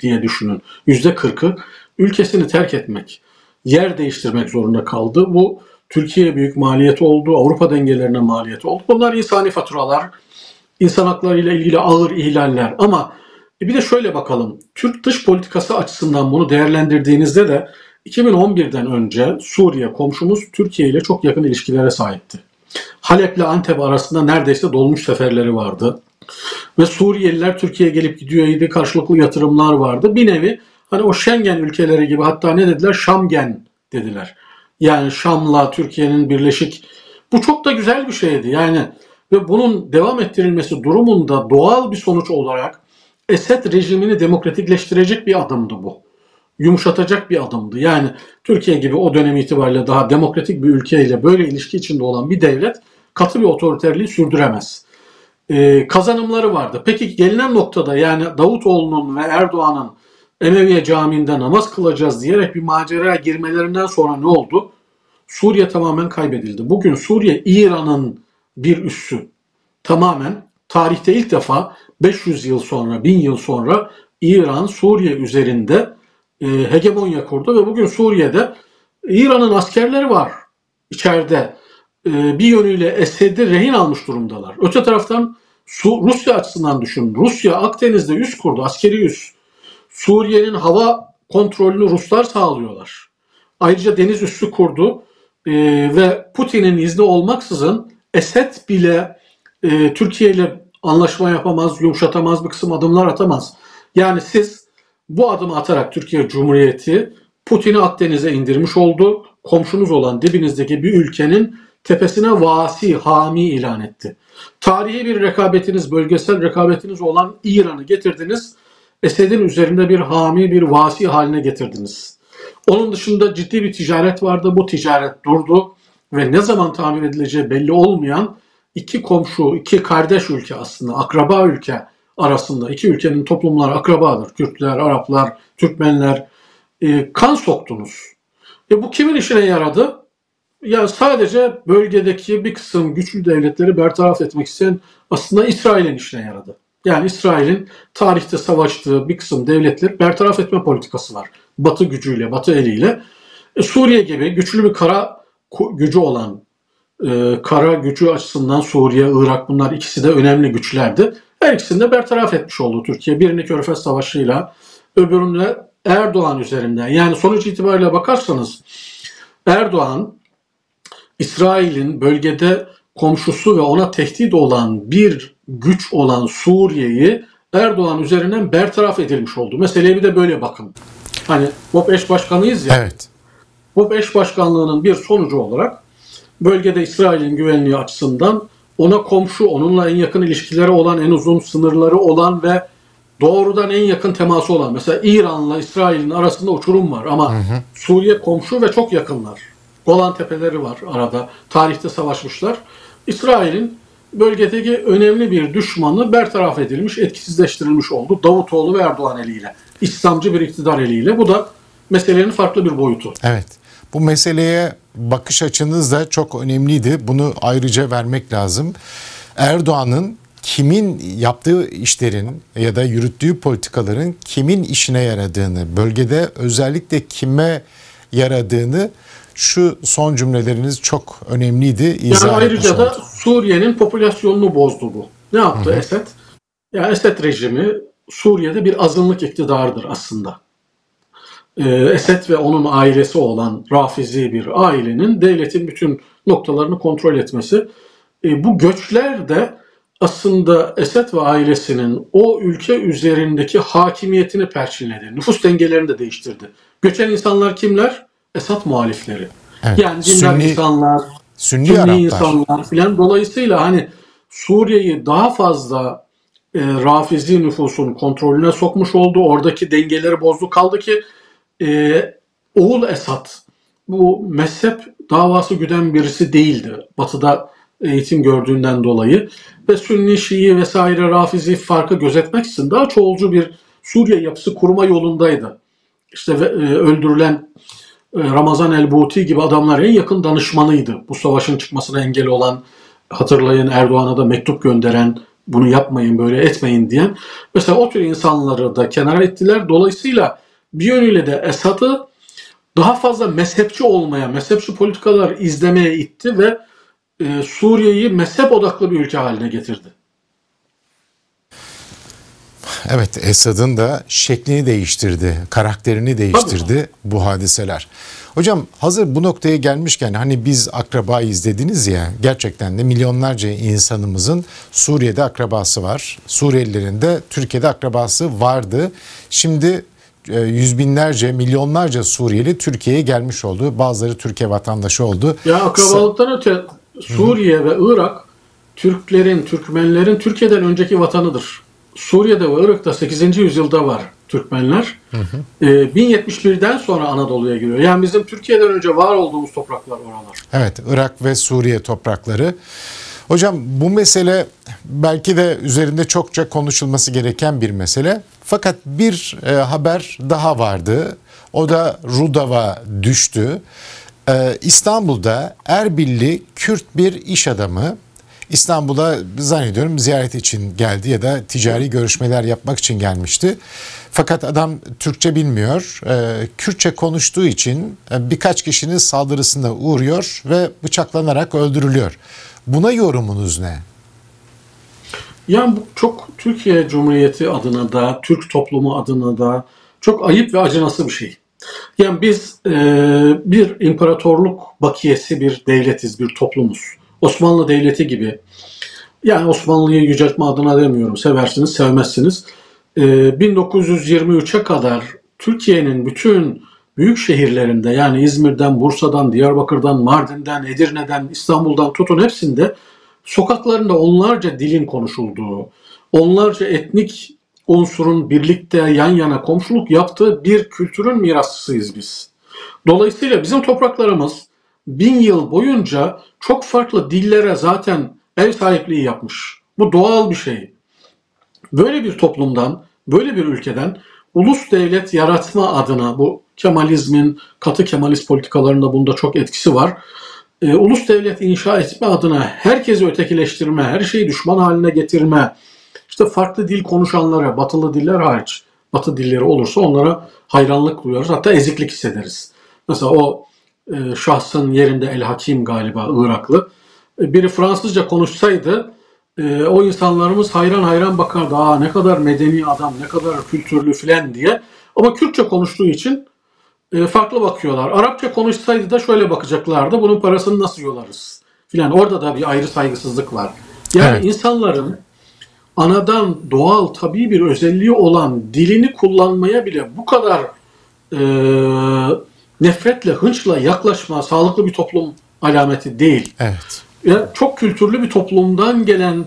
diye düşünün. %40'ı ülkesini terk etmek, yer değiştirmek zorunda kaldı. Bu Türkiye'ye büyük maliyet oldu, Avrupa dengelerine maliyet oldu. Bunlar insani faturalar, insan hakları ile ilgili ağır ihlaller ama e bir de şöyle bakalım. Türk dış politikası açısından bunu değerlendirdiğinizde de 2011'den önce Suriye komşumuz Türkiye ile çok yakın ilişkilere sahipti. Halep ile Antep arasında neredeyse dolmuş seferleri vardı. Ve Suriyeliler Türkiye'ye gelip gidiyordu. Karşılıklı yatırımlar vardı. Bir nevi hani o Schengen ülkeleri gibi hatta ne dediler? Şamgen dediler. Yani Şam'la Türkiye'nin birleşik bu çok da güzel bir şeydi. Yani ve bunun devam ettirilmesi durumunda doğal bir sonuç olarak Esed rejimini demokratikleştirecek bir adımdı bu. Yumuşatacak bir adımdı. Yani Türkiye gibi o dönem itibariyle daha demokratik bir ülkeyle böyle ilişki içinde olan bir devlet katı bir otoriterliği sürdüremez. Ee, kazanımları vardı. Peki gelinen noktada yani Davutoğlu'nun ve Erdoğan'ın Emeviye Camii'nde namaz kılacağız diyerek bir macera girmelerinden sonra ne oldu? Suriye tamamen kaybedildi. Bugün Suriye İran'ın bir üssü. Tamamen tarihte ilk defa 500 yıl sonra, 1000 yıl sonra İran Suriye üzerinde e, hegemonya kurdu ve bugün Suriye'de İran'ın askerleri var içeride. E, bir yönüyle Esed'i rehin almış durumdalar. Öte taraftan Su, Rusya açısından düşün. Rusya Akdeniz'de üs kurdu, askeri üs. Suriye'nin hava kontrolünü Ruslar sağlıyorlar. Ayrıca deniz üssü kurdu e, ve Putin'in izni olmaksızın Esed bile e, Türkiye ile anlaşma yapamaz, yumuşatamaz bir kısım adımlar atamaz. Yani siz bu adımı atarak Türkiye Cumhuriyeti Putin'i Akdeniz'e indirmiş oldu. Komşunuz olan dibinizdeki bir ülkenin tepesine vasi, hami ilan etti. Tarihi bir rekabetiniz, bölgesel rekabetiniz olan İran'ı getirdiniz. Esed'in üzerinde bir hami, bir vasi haline getirdiniz. Onun dışında ciddi bir ticaret vardı. Bu ticaret durdu ve ne zaman tamir edileceği belli olmayan iki komşu, iki kardeş ülke aslında, akraba ülke arasında iki ülkenin toplumları akrabadır. Kürtler, Araplar, Türkmenler. E, kan soktunuz. E bu kimin işine yaradı? Ya sadece bölgedeki bir kısım güçlü devletleri bertaraf etmek isteyen aslında İsrail'in işine yaradı. Yani İsrail'in tarihte savaştığı bir kısım devletleri bertaraf etme politikası var. Batı gücüyle, Batı eliyle. E, Suriye gibi güçlü bir kara gücü olan, e, kara gücü açısından Suriye, Irak bunlar ikisi de önemli güçlerdi. Her ikisini de bertaraf etmiş oldu Türkiye. Birini Körfez Savaşı'yla, öbürünü Erdoğan üzerinden. Yani sonuç itibariyle bakarsanız Erdoğan, İsrail'in bölgede komşusu ve ona tehdit olan bir güç olan Suriye'yi Erdoğan üzerinden bertaraf edilmiş oldu. Meseleye bir de böyle bakın. Hani BOP eş başkanıyız ya. Evet. BOP eş başkanlığının bir sonucu olarak bölgede İsrail'in güvenliği açısından ona komşu, onunla en yakın ilişkileri olan, en uzun sınırları olan ve doğrudan en yakın teması olan. Mesela İran'la İsrail'in arasında uçurum var ama hı hı. Suriye komşu ve çok yakınlar. Golan Tepeleri var arada. Tarihte savaşmışlar. İsrail'in bölgedeki önemli bir düşmanı bertaraf edilmiş, etkisizleştirilmiş oldu. Davutoğlu ve Erdoğan eliyle. İslamcı bir iktidar eliyle. Bu da meselenin farklı bir boyutu. Evet. Bu meseleye bakış açınız da çok önemliydi. Bunu ayrıca vermek lazım. Erdoğan'ın kimin yaptığı işlerin ya da yürüttüğü politikaların kimin işine yaradığını, bölgede özellikle kime yaradığını şu son cümleleriniz çok önemliydi. İzah yani ayrıca da Suriye'nin popülasyonunu bozdu bu. Ne yaptı Hı-hı. Esed? Ya Esed rejimi Suriye'de bir azınlık iktidardır aslında. Ee, Esed ve onun ailesi olan Rafizi bir ailenin devletin bütün noktalarını kontrol etmesi. Ee, bu göçler de aslında Esed ve ailesinin o ülke üzerindeki hakimiyetini perçinledi. Nüfus dengelerini de değiştirdi. Göçen insanlar kimler? Esad muhalifleri. Evet. Yani dindar Sünni, insanlar, Sünni, Sünni insanlar filan. Dolayısıyla hani Suriye'yi daha fazla e, Rafizi nüfusun kontrolüne sokmuş oldu. Oradaki dengeleri bozdu. Kaldı ki e, oğul Esad bu mezhep davası güden birisi değildi. Batı'da eğitim gördüğünden dolayı ve Sünni, Şii vesaire Rafizi farkı gözetmek için daha çoğulcu bir Suriye yapısı kurma yolundaydı. İşte e, öldürülen e, Ramazan el-Buti gibi adamlar en yakın danışmanıydı. Bu savaşın çıkmasına engel olan, hatırlayın Erdoğan'a da mektup gönderen, bunu yapmayın böyle etmeyin diyen. Mesela o tür insanları da kenara ettiler. Dolayısıyla bir yönüyle de Esad'ı daha fazla mezhepçi olmaya, mezhepçi politikalar izlemeye itti ve e, Suriye'yi mezhep odaklı bir ülke haline getirdi. Evet Esad'ın da şeklini değiştirdi, karakterini değiştirdi Tabii. bu hadiseler. Hocam hazır bu noktaya gelmişken hani biz akrabayız dediniz ya gerçekten de milyonlarca insanımızın Suriye'de akrabası var. Suriyelilerin de Türkiye'de akrabası vardı. Şimdi yüz binlerce, milyonlarca Suriyeli Türkiye'ye gelmiş oldu. Bazıları Türkiye vatandaşı oldu. Ya akrabalıktan öte Suriye ve Irak Türklerin, Türkmenlerin Türkiye'den önceki vatanıdır. Suriye'de ve Irak'ta 8. yüzyılda var Türkmenler. Hı hı. E, 1071'den sonra Anadolu'ya giriyor. Yani bizim Türkiye'den önce var olduğumuz topraklar oralar. Evet, Irak ve Suriye toprakları. Hocam bu mesele belki de üzerinde çokça konuşulması gereken bir mesele. Fakat bir e, haber daha vardı. O da Rudava düştü. E, İstanbul'da Erbilli Kürt bir iş adamı İstanbul'a zannediyorum ziyaret için geldi ya da ticari görüşmeler yapmak için gelmişti. Fakat adam Türkçe bilmiyor. E, Kürtçe konuştuğu için e, birkaç kişinin saldırısına uğruyor ve bıçaklanarak öldürülüyor. Buna yorumunuz ne? Yani bu çok Türkiye Cumhuriyeti adına da, Türk toplumu adına da çok ayıp ve acınası bir şey. Yani biz e, bir imparatorluk bakiyesi bir devletiz, bir toplumuz. Osmanlı Devleti gibi. Yani Osmanlı'yı yüceltme adına demiyorum. Seversiniz, sevmezsiniz. E, 1923'e kadar Türkiye'nin bütün büyük şehirlerinde yani İzmir'den, Bursa'dan, Diyarbakır'dan, Mardin'den, Edirne'den, İstanbul'dan tutun hepsinde sokaklarında onlarca dilin konuşulduğu, onlarca etnik unsurun birlikte yan yana komşuluk yaptığı bir kültürün mirasçısıyız biz. Dolayısıyla bizim topraklarımız bin yıl boyunca çok farklı dillere zaten ev sahipliği yapmış. Bu doğal bir şey. Böyle bir toplumdan, böyle bir ülkeden ulus devlet yaratma adına bu Kemalizmin, katı Kemalist politikalarında bunda çok etkisi var. E, ulus devlet inşa etme adına herkesi ötekileştirme, her şeyi düşman haline getirme, işte farklı dil konuşanlara, batılı diller hariç, batı dilleri olursa onlara hayranlık duyarız. Hatta eziklik hissederiz. Mesela o e, şahsın yerinde El Hakim galiba Iraklı. E, biri Fransızca konuşsaydı e, o insanlarımız hayran hayran bakardı. Aa ne kadar medeni adam, ne kadar kültürlü filan diye. Ama Kürtçe konuştuğu için e, farklı bakıyorlar. Arapça konuşsaydı da şöyle bakacaklardı. Bunun parasını nasıl yolarız? Filan orada da bir ayrı saygısızlık var. Yani evet. insanların anadan doğal tabii bir özelliği olan dilini kullanmaya bile bu kadar e, nefretle, hınçla yaklaşma sağlıklı bir toplum alameti değil. Evet. Yani çok kültürlü bir toplumdan gelen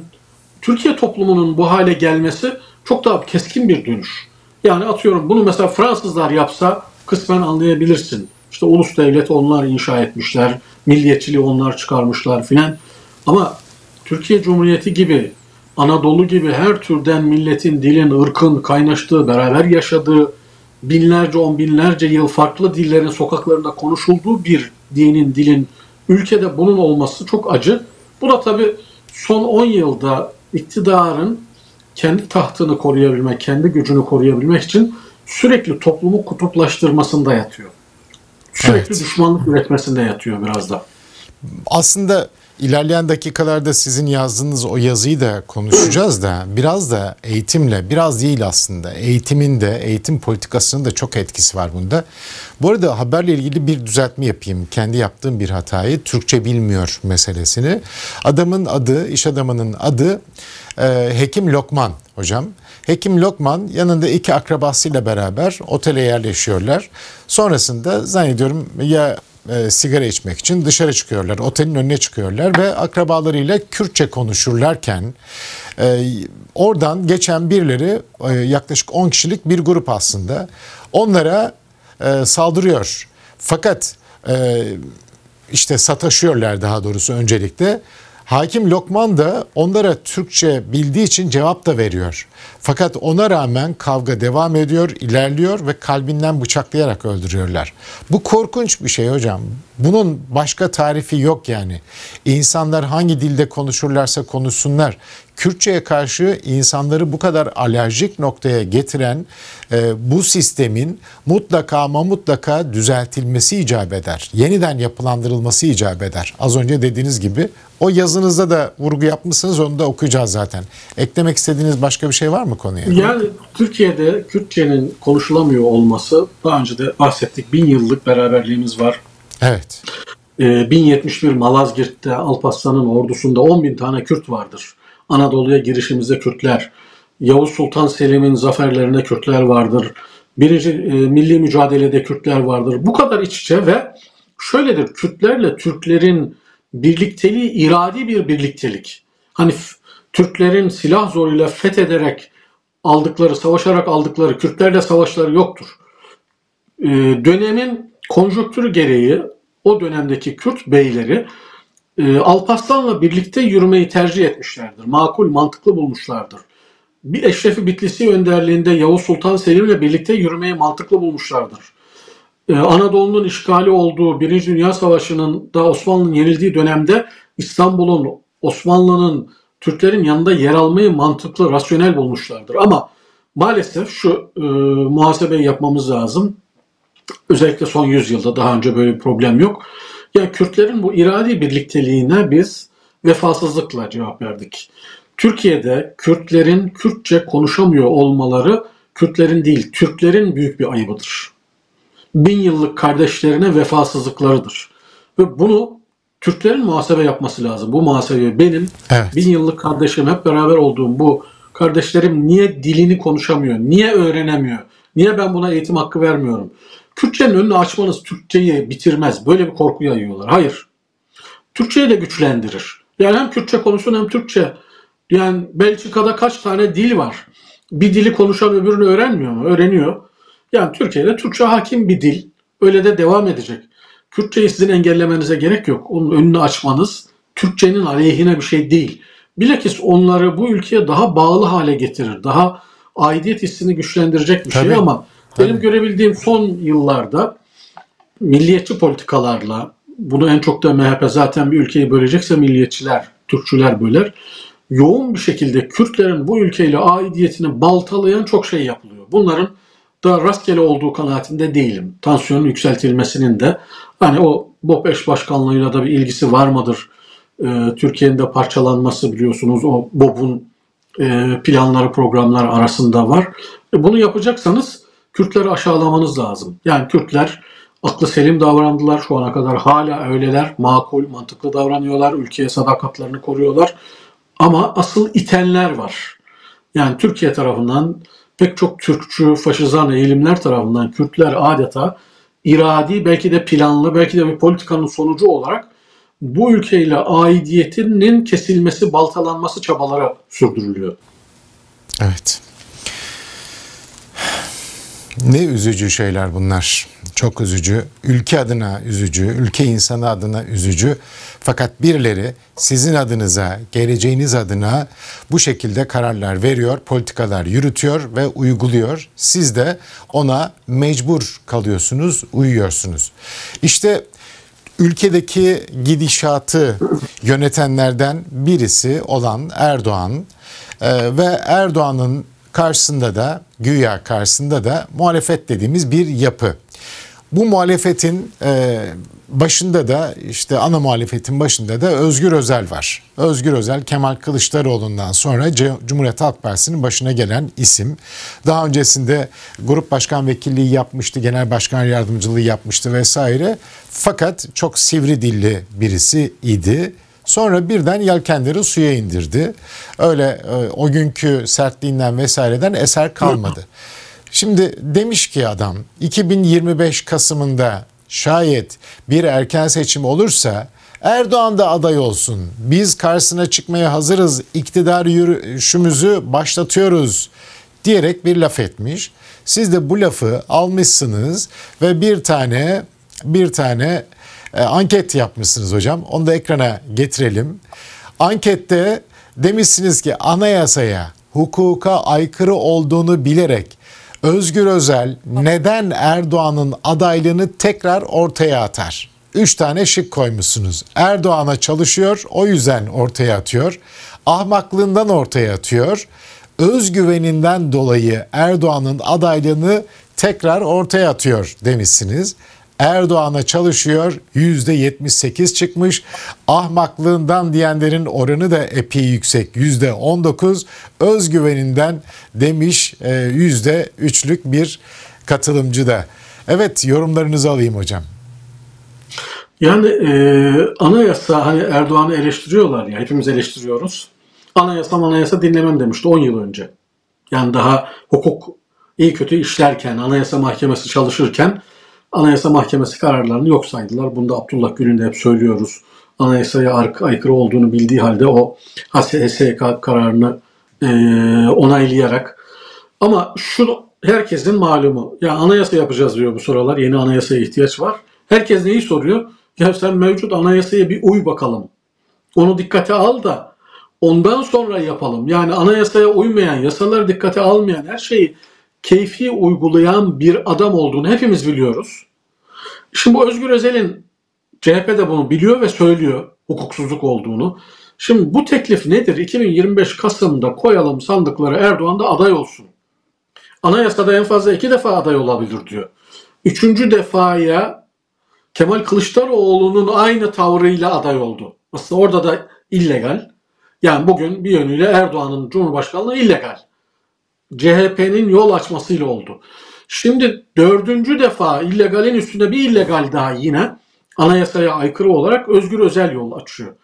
Türkiye toplumunun bu hale gelmesi çok daha keskin bir dönüş. Yani atıyorum bunu mesela Fransızlar yapsa kısmen anlayabilirsin. İşte ulus devlet onlar inşa etmişler, milliyetçiliği onlar çıkarmışlar filan. Ama Türkiye Cumhuriyeti gibi, Anadolu gibi her türden milletin, dilin, ırkın kaynaştığı, beraber yaşadığı, binlerce, on binlerce yıl farklı dillerin sokaklarında konuşulduğu bir dinin, dilin ülkede bunun olması çok acı. Bu da tabii son 10 yılda iktidarın kendi tahtını koruyabilmek, kendi gücünü koruyabilmek için sürekli toplumu kutuplaştırmasında yatıyor. Sürekli evet. düşmanlık üretmesinde yatıyor biraz da. Aslında İlerleyen dakikalarda sizin yazdığınız o yazıyı da konuşacağız da biraz da eğitimle biraz değil aslında eğitimin de eğitim politikasının da çok etkisi var bunda. Bu arada haberle ilgili bir düzeltme yapayım. Kendi yaptığım bir hatayı Türkçe bilmiyor meselesini. Adamın adı, iş adamının adı e, Hekim Lokman hocam. Hekim Lokman yanında iki akrabasıyla beraber otele yerleşiyorlar. Sonrasında zannediyorum ya e, sigara içmek için dışarı çıkıyorlar. Otelin önüne çıkıyorlar ve akrabalarıyla Kürtçe konuşurlarken e, oradan geçen birileri e, yaklaşık 10 kişilik bir grup aslında onlara e, saldırıyor. Fakat e, işte sataşıyorlar daha doğrusu öncelikle. Hakim Lokman da onlara Türkçe bildiği için cevap da veriyor. Fakat ona rağmen kavga devam ediyor, ilerliyor ve kalbinden bıçaklayarak öldürüyorlar. Bu korkunç bir şey hocam. Bunun başka tarifi yok yani. İnsanlar hangi dilde konuşurlarsa konuşsunlar. Kürtçe'ye karşı insanları bu kadar alerjik noktaya getiren e, bu sistemin mutlaka ama mutlaka düzeltilmesi icap eder. Yeniden yapılandırılması icap eder. Az önce dediğiniz gibi o yazınızda da vurgu yapmışsınız onu da okuyacağız zaten. Eklemek istediğiniz başka bir şey var mı konuya? Yani Türkiye'de Kürtçenin konuşulamıyor olması daha önce de bahsettik. Bin yıllık beraberliğimiz var. Evet. 1071 ee, Malazgirt'te Alparslan'ın ordusunda 10 bin tane Kürt vardır. Anadolu'ya girişimizde Kürtler. Yavuz Sultan Selim'in zaferlerinde Kürtler vardır. birinci e, milli mücadelede Kürtler vardır. Bu kadar iç içe ve şöyledir Kürtlerle Türklerin birlikteliği iradi bir birliktelik. Hani Türklerin silah zoruyla fethederek aldıkları, savaşarak aldıkları Kürtlerle savaşları yoktur. Ee, dönemin konjonktürü gereği o dönemdeki Kürt beyleri e, Alparslan'la birlikte yürümeyi tercih etmişlerdir. Makul, mantıklı bulmuşlardır. Bir Eşrefi Bitlisi önderliğinde Yavuz Sultan Selim'le birlikte yürümeyi mantıklı bulmuşlardır. Ee, Anadolu'nun işgali olduğu Birinci Dünya Savaşı'nın da Osmanlı'nın yenildiği dönemde İstanbul'un, Osmanlı'nın, Türklerin yanında yer almayı mantıklı, rasyonel bulmuşlardır. Ama maalesef şu e, muhasebeyi yapmamız lazım. Özellikle son yüzyılda daha önce böyle bir problem yok. Yani Kürtlerin bu iradi birlikteliğine biz vefasızlıkla cevap verdik. Türkiye'de Kürtlerin Kürtçe konuşamıyor olmaları Kürtlerin değil, Türklerin büyük bir ayıbıdır. Bin yıllık kardeşlerine vefasızlıklarıdır. Ve bunu Türklerin muhasebe yapması lazım. Bu muhasebe benim evet. bin yıllık kardeşim hep beraber olduğum bu kardeşlerim niye dilini konuşamıyor? Niye öğrenemiyor? Niye ben buna eğitim hakkı vermiyorum? Kürtçenin önünü açmanız Türkçeyi bitirmez. Böyle bir korku yayıyorlar. Hayır. Türkçeyi de güçlendirir. Yani hem Kürtçe konuşsun hem Türkçe. Yani Belçika'da kaç tane dil var? Bir dili konuşan öbürünü öğrenmiyor mu? Öğreniyor. Yani Türkiye'de Türkçe hakim bir dil. Öyle de devam edecek. Kürtçeyi sizin engellemenize gerek yok. Onun önünü açmanız Türkçenin aleyhine bir şey değil. Bilakis onları bu ülkeye daha bağlı hale getirir. Daha aidiyet hissini güçlendirecek bir şey Tabii. şey ama Tabii. benim görebildiğim son yıllarda milliyetçi politikalarla bunu en çok da MHP zaten bir ülkeyi bölecekse milliyetçiler, Türkçüler böler. Yoğun bir şekilde Kürtlerin bu ülkeyle aidiyetini baltalayan çok şey yapılıyor. Bunların da rastgele olduğu kanaatinde değilim. Tansiyonun yükseltilmesinin de hani o BOP eş başkanlığıyla da bir ilgisi var mıdır? Ee, Türkiye'nin de parçalanması biliyorsunuz o BOP'un e, planları programlar arasında var. E, bunu yapacaksanız Kürtleri aşağılamanız lazım. Yani Kürtler aklı selim davrandılar şu ana kadar hala öyleler. Makul, mantıklı davranıyorlar. Ülkeye sadakatlerini koruyorlar. Ama asıl itenler var. Yani Türkiye tarafından pek çok Türkçü, faşizan eğilimler tarafından Kürtler adeta iradi, belki de planlı, belki de bir politikanın sonucu olarak bu ülkeyle aidiyetinin kesilmesi, baltalanması çabalara sürdürülüyor. Evet. Ne üzücü şeyler bunlar. Çok üzücü. Ülke adına üzücü, ülke insanı adına üzücü. Fakat birileri sizin adınıza, geleceğiniz adına bu şekilde kararlar veriyor, politikalar yürütüyor ve uyguluyor. Siz de ona mecbur kalıyorsunuz, uyuyorsunuz. İşte ülkedeki gidişatı yönetenlerden birisi olan Erdoğan e, ve Erdoğan'ın karşısında da güya karşısında da muhalefet dediğimiz bir yapı. Bu muhalefetin e, başında da işte ana muhalefetin başında da Özgür Özel var. Özgür Özel Kemal Kılıçdaroğlu'ndan sonra Cumhuriyet Halk Partisi'nin başına gelen isim. Daha öncesinde grup başkan vekilliği yapmıştı, genel başkan yardımcılığı yapmıştı vesaire. Fakat çok sivri dilli birisi idi. Sonra birden yelkenleri suya indirdi. Öyle e, o günkü sertliğinden vesaireden eser kalmadı. Şimdi demiş ki adam 2025 Kasım'ında şayet bir erken seçim olursa Erdoğan da aday olsun. Biz karşısına çıkmaya hazırız. İktidar yürüyüşümüzü başlatıyoruz diyerek bir laf etmiş. Siz de bu lafı almışsınız ve bir tane bir tane e, anket yapmışsınız hocam. Onu da ekrana getirelim. Ankette demişsiniz ki anayasaya, hukuka aykırı olduğunu bilerek Özgür Özel neden Erdoğan'ın adaylığını tekrar ortaya atar? Üç tane şık koymuşsunuz. Erdoğan'a çalışıyor, o yüzden ortaya atıyor. Ahmaklığından ortaya atıyor. Özgüveninden dolayı Erdoğan'ın adaylığını tekrar ortaya atıyor demişsiniz. Erdoğan'a çalışıyor %78 çıkmış. Ahmaklığından diyenlerin oranı da epey yüksek %19. Özgüveninden demiş %3'lük e, bir katılımcı da. Evet yorumlarınızı alayım hocam. Yani e, anayasa hani Erdoğan'ı eleştiriyorlar ya hepimiz eleştiriyoruz. Anayasa anayasa dinlemem demişti 10 yıl önce. Yani daha hukuk iyi kötü işlerken, Anayasa Mahkemesi çalışırken Anayasa Mahkemesi kararlarını yok saydılar. Bunu da Abdullah Gül'ün de hep söylüyoruz. Anayasaya aykırı olduğunu bildiği halde o HSK kararını e, onaylayarak ama şu herkesin malumu. Ya anayasa yapacağız diyor bu sıralar. Yeni anayasaya ihtiyaç var. Herkes neyi soruyor? Ya sen mevcut anayasaya bir uy bakalım. Onu dikkate al da ondan sonra yapalım. Yani anayasaya uymayan, yasaları dikkate almayan her şeyi keyfi uygulayan bir adam olduğunu hepimiz biliyoruz. Şimdi bu Özgür Özel'in CHP de bunu biliyor ve söylüyor hukuksuzluk olduğunu. Şimdi bu teklif nedir? 2025 Kasım'da koyalım sandıkları Erdoğan da aday olsun. Anayasada en fazla iki defa aday olabilir diyor. Üçüncü defaya Kemal Kılıçdaroğlu'nun aynı tavrıyla aday oldu. Aslında orada da illegal. Yani bugün bir yönüyle Erdoğan'ın Cumhurbaşkanlığı illegal. CHP'nin yol açmasıyla oldu. Şimdi dördüncü defa illegalin üstüne bir illegal daha yine anayasaya aykırı olarak Özgür Özel yol açıyor.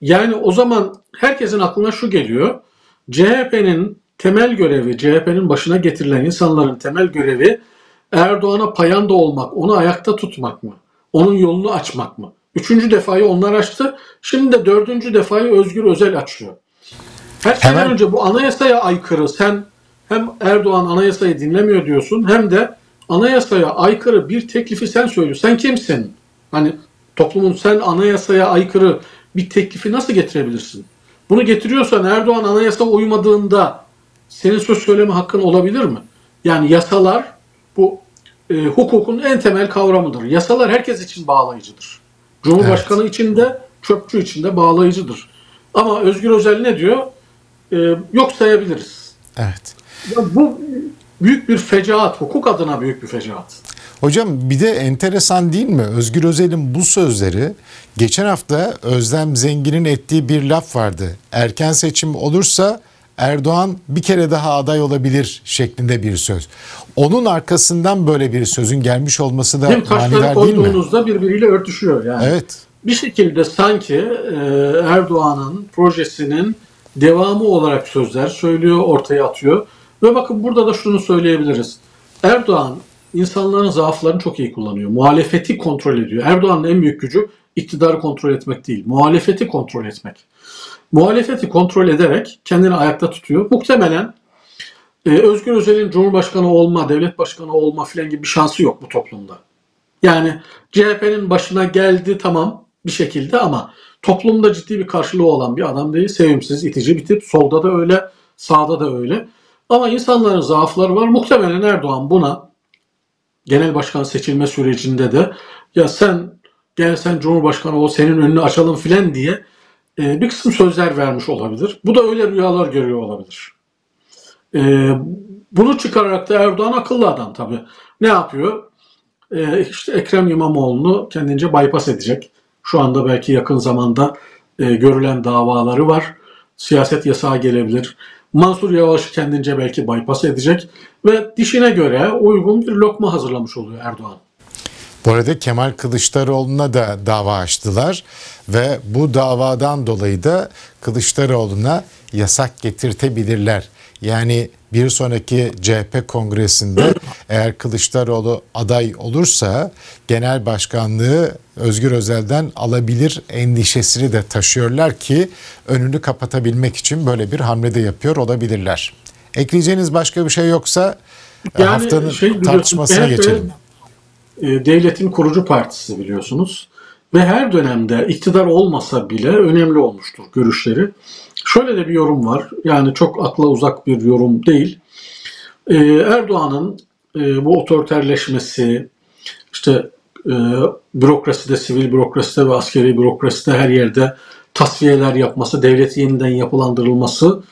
Yani o zaman herkesin aklına şu geliyor. CHP'nin temel görevi, CHP'nin başına getirilen insanların temel görevi Erdoğan'a payanda olmak, onu ayakta tutmak mı? Onun yolunu açmak mı? Üçüncü defayı onlar açtı. Şimdi de dördüncü defayı Özgür Özel açıyor. Her şeyden Hemen... önce bu anayasaya aykırı. Sen hem Erdoğan anayasayı dinlemiyor diyorsun hem de anayasaya aykırı bir teklifi sen söylüyorsun. Sen kimsin? Hani toplumun sen anayasaya aykırı bir teklifi nasıl getirebilirsin? Bunu getiriyorsan Erdoğan anayasa uymadığında senin söz söyleme hakkın olabilir mi? Yani yasalar bu e, hukukun en temel kavramıdır. Yasalar herkes için bağlayıcıdır. Cumhurbaşkanı evet. için de çöpçü için de bağlayıcıdır. Ama Özgür Özel ne diyor? E, yok sayabiliriz. Evet. Ya bu büyük bir fecaat, hukuk adına büyük bir fecaat. Hocam bir de enteresan değil mi? Özgür Özel'in bu sözleri geçen hafta Özlem Zengin'in ettiği bir laf vardı. Erken seçim olursa Erdoğan bir kere daha aday olabilir şeklinde bir söz. Onun arkasından böyle bir sözün gelmiş olması da Hem taşları koyduğunuzda birbiriyle örtüşüyor yani. Evet. Bir şekilde sanki e, Erdoğan'ın projesinin devamı olarak sözler söylüyor, ortaya atıyor. Ve bakın burada da şunu söyleyebiliriz. Erdoğan insanların zaaflarını çok iyi kullanıyor. Muhalefeti kontrol ediyor. Erdoğan'ın en büyük gücü iktidarı kontrol etmek değil, muhalefeti kontrol etmek muhalefeti kontrol ederek kendini ayakta tutuyor. Muhtemelen e, Özgür Özel'in Cumhurbaşkanı olma, devlet başkanı olma filan gibi bir şansı yok bu toplumda. Yani CHP'nin başına geldi tamam bir şekilde ama toplumda ciddi bir karşılığı olan bir adam değil. Sevimsiz, itici bir tip. Solda da öyle, sağda da öyle. Ama insanların zaafları var. Muhtemelen Erdoğan buna genel başkan seçilme sürecinde de ya sen gel sen Cumhurbaşkanı ol senin önünü açalım filan diye e, bir kısım sözler vermiş olabilir. Bu da öyle rüyalar görüyor olabilir. E, bunu çıkararak da Erdoğan akıllı adam tabii. Ne yapıyor? E, işte Ekrem İmamoğlu'nu kendince bypass edecek. Şu anda belki yakın zamanda e, görülen davaları var. Siyaset yasağı gelebilir. Mansur Yavaş'ı kendince belki bypass edecek ve dişine göre uygun bir lokma hazırlamış oluyor Erdoğan. Bu arada Kemal Kılıçdaroğlu'na da dava açtılar ve bu davadan dolayı da Kılıçdaroğlu'na yasak getirtebilirler. Yani bir sonraki CHP kongresinde eğer Kılıçdaroğlu aday olursa genel başkanlığı Özgür Özel'den alabilir endişesini de taşıyorlar ki önünü kapatabilmek için böyle bir hamle de yapıyor olabilirler. Ekleyeceğiniz başka bir şey yoksa yani haftanın şey, tartışmasına geçelim. E, devletin kurucu partisi biliyorsunuz. Ve her dönemde iktidar olmasa bile önemli olmuştur görüşleri. Şöyle de bir yorum var. Yani çok akla uzak bir yorum değil. E, Erdoğan'ın e, bu otoriterleşmesi, işte bürokraside, sivil bürokraside ve askeri bürokraside her yerde tasfiyeler yapması, devlet yeniden yapılandırılması,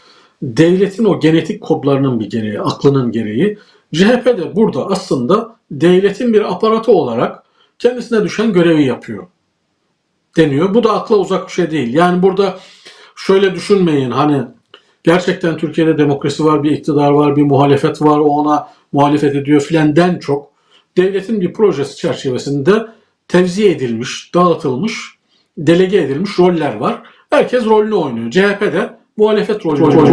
devletin o genetik kodlarının bir gereği, aklının gereği. CHP de burada aslında devletin bir aparatı olarak kendisine düşen görevi yapıyor deniyor. Bu da akla uzak bir şey değil. Yani burada şöyle düşünmeyin hani gerçekten Türkiye'de demokrasi var, bir iktidar var, bir muhalefet var, o ona muhalefet ediyor filenden çok devletin bir projesi çerçevesinde tevzi edilmiş, dağıtılmış, delege edilmiş roller var. Herkes rolünü oynuyor. CHP'de muhalefet rolü oynuyor.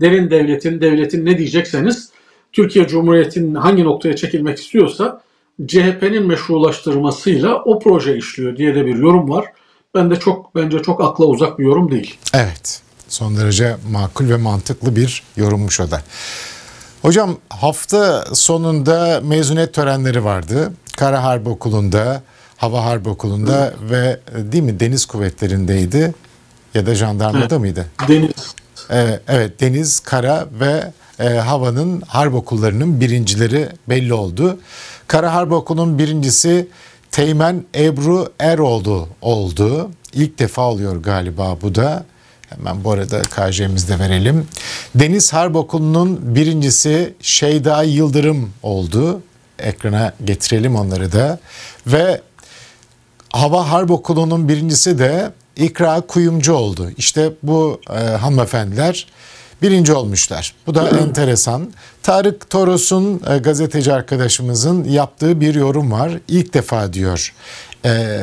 derin devletin, devletin ne diyecekseniz Türkiye Cumhuriyeti'nin hangi noktaya çekilmek istiyorsa CHP'nin meşrulaştırmasıyla o proje işliyor diye de bir yorum var. Ben de çok bence çok akla uzak bir yorum değil. Evet. Son derece makul ve mantıklı bir yorummuş o da. Hocam hafta sonunda mezuniyet törenleri vardı. Kara Harp Okulu'nda, Hava Harp Okulu'nda Hı. ve değil mi deniz kuvvetlerindeydi ya da jandarmada evet. mıydı? Deniz. Evet, evet deniz, kara ve e, havanın harp okullarının birincileri belli oldu. Kara Harp Okulu'nun birincisi Teğmen Ebru Eroğlu oldu. İlk defa oluyor galiba bu da. Hemen bu arada KJ'mizde verelim. Deniz Harp Okulu'nun birincisi Şeyda Yıldırım oldu. Ekrana getirelim onları da. Ve Hava Harp Okulu'nun birincisi de İkra Kuyumcu oldu. İşte bu e, hanımefendiler birinci olmuşlar. Bu da enteresan. Tarık Toros'un e, gazeteci arkadaşımızın yaptığı bir yorum var. İlk defa diyor e,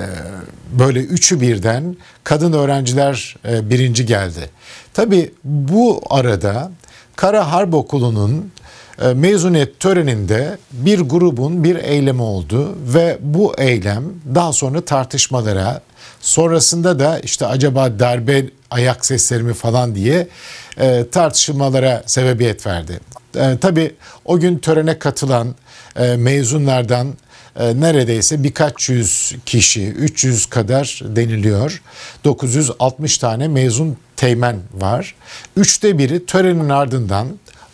böyle üçü birden kadın öğrenciler e, birinci geldi. Tabi bu arada Kara Harp Okulu'nun e, mezuniyet töreninde bir grubun bir eylemi oldu ve bu eylem daha sonra tartışmalara sonrasında da işte acaba darbe ayak sesleri mi falan diye e, tartışmalara sebebiyet verdi. E, tabii o gün törene katılan e, mezunlardan e, neredeyse birkaç yüz kişi, 300 kadar deniliyor. 960 tane mezun teğmen var. Üçte biri törenin ardından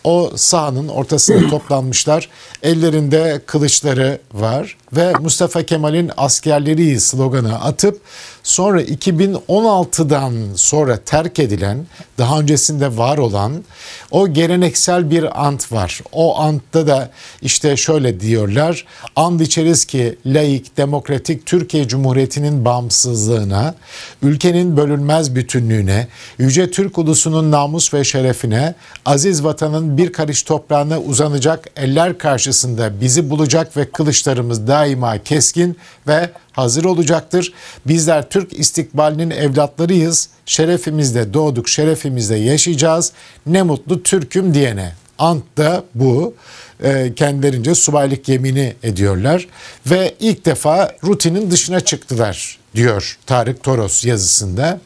o sahanın ortasında toplanmışlar. Ellerinde kılıçları var ve Mustafa Kemal'in askerleri sloganı atıp sonra 2016'dan sonra terk edilen, daha öncesinde var olan o geleneksel bir ant var. O antta da işte şöyle diyorlar. And içeriz ki laik, demokratik Türkiye Cumhuriyeti'nin bağımsızlığına, ülkenin bölünmez bütünlüğüne, yüce Türk ulusunun namus ve şerefine, aziz vatanın bir karış toprağına uzanacak eller karşısında bizi bulacak ve kılıçlarımız daima keskin ve hazır olacaktır. Bizler Türk istikbalinin evlatlarıyız. Şerefimizde doğduk, şerefimizde yaşayacağız. Ne mutlu Türk'üm diyene. Ant da bu. E, kendilerince subaylık yemini ediyorlar. Ve ilk defa rutinin dışına çıktılar diyor Tarık Toros yazısında.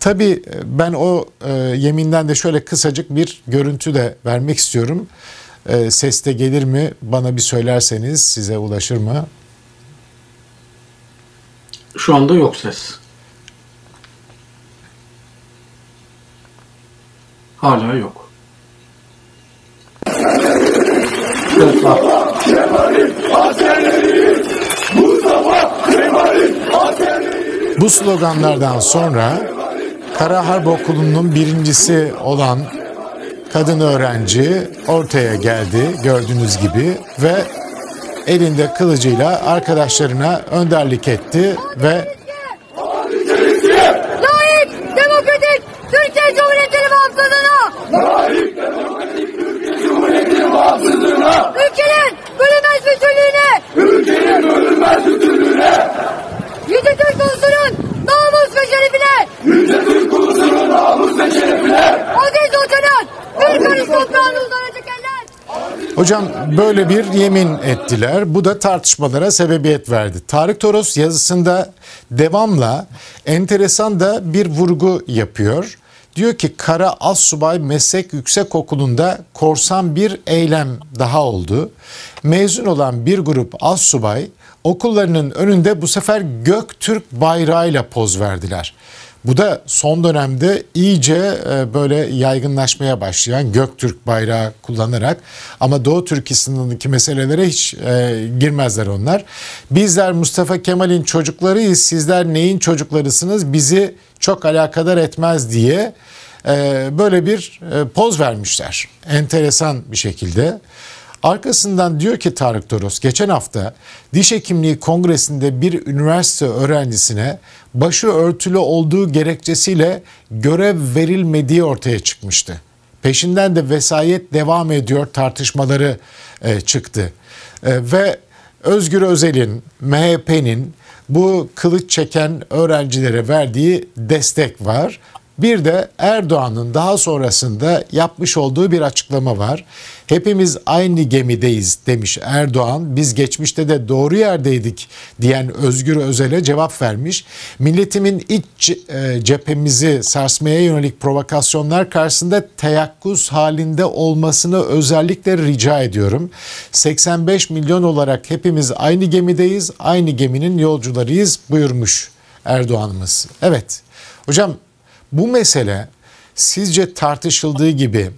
Tabii e, ben o e, yeminden de şöyle kısacık bir görüntü de vermek istiyorum. E, ses de gelir mi bana bir söylerseniz size ulaşır mı? Şu anda yok ses. Hala yok. Evet, Bu sloganlardan sonra Kara Harp Okulu'nun birincisi olan kadın öğrenci ortaya geldi gördüğünüz gibi ve elinde kılıcıyla arkadaşlarına önderlik etti ve Layık, demokratik Türkiye Cumhuriyeti'nin bağımsızlığına! Layık, demokratik Türkiye Cumhuriyeti'nin bağımsızlığına! Ülkenin bölünmez bütünlüğüne! Ülkenin bölünmez bütünlüğüne! Yüce Türk ulusunun namus ve şerefine! Yüce Türk ulusunun namus ve şerefine! Aziz vatanın Hocam böyle bir yemin ettiler. Bu da tartışmalara sebebiyet verdi. Tarık Toros yazısında devamla enteresan da bir vurgu yapıyor. Diyor ki Kara Assubay Meslek Yüksek Okulu'nda korsan bir eylem daha oldu. Mezun olan bir grup assubay okullarının önünde bu sefer Göktürk bayrağıyla poz verdiler. Bu da son dönemde iyice e, böyle yaygınlaşmaya başlayan Göktürk bayrağı kullanarak ama Doğu Türkistan'daki meselelere hiç e, girmezler onlar. Bizler Mustafa Kemal'in çocuklarıyız, sizler neyin çocuklarısınız bizi çok alakadar etmez diye e, böyle bir poz vermişler. Enteresan bir şekilde. Arkasından diyor ki Tarık Toros geçen hafta diş hekimliği kongresinde bir üniversite öğrencisine başı örtülü olduğu gerekçesiyle görev verilmediği ortaya çıkmıştı. Peşinden de vesayet devam ediyor tartışmaları e, çıktı. E, ve Özgür Özel'in, MHP'nin bu kılıç çeken öğrencilere verdiği destek var. Bir de Erdoğan'ın daha sonrasında yapmış olduğu bir açıklama var. Hepimiz aynı gemideyiz demiş Erdoğan. Biz geçmişte de doğru yerdeydik diyen Özgür Özel'e cevap vermiş. Milletimin iç e, cephemizi sarsmaya yönelik provokasyonlar karşısında teyakkuz halinde olmasını özellikle rica ediyorum. 85 milyon olarak hepimiz aynı gemideyiz, aynı geminin yolcularıyız buyurmuş Erdoğan'ımız. Evet hocam bu mesele sizce tartışıldığı gibi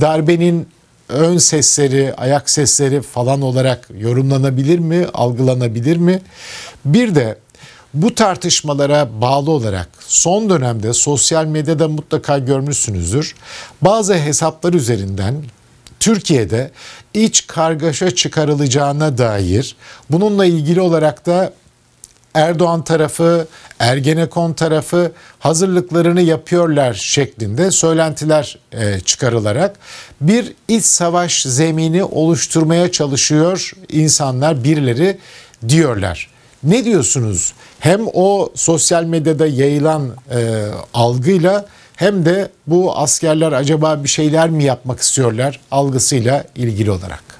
darbenin ön sesleri, ayak sesleri falan olarak yorumlanabilir mi, algılanabilir mi? Bir de bu tartışmalara bağlı olarak son dönemde sosyal medyada mutlaka görmüşsünüzdür. Bazı hesaplar üzerinden Türkiye'de iç kargaşa çıkarılacağına dair bununla ilgili olarak da Erdoğan tarafı, Ergenekon tarafı hazırlıklarını yapıyorlar şeklinde söylentiler e, çıkarılarak bir iç savaş zemini oluşturmaya çalışıyor insanlar birileri diyorlar. Ne diyorsunuz? Hem o sosyal medyada yayılan e, algıyla hem de bu askerler acaba bir şeyler mi yapmak istiyorlar algısıyla ilgili olarak.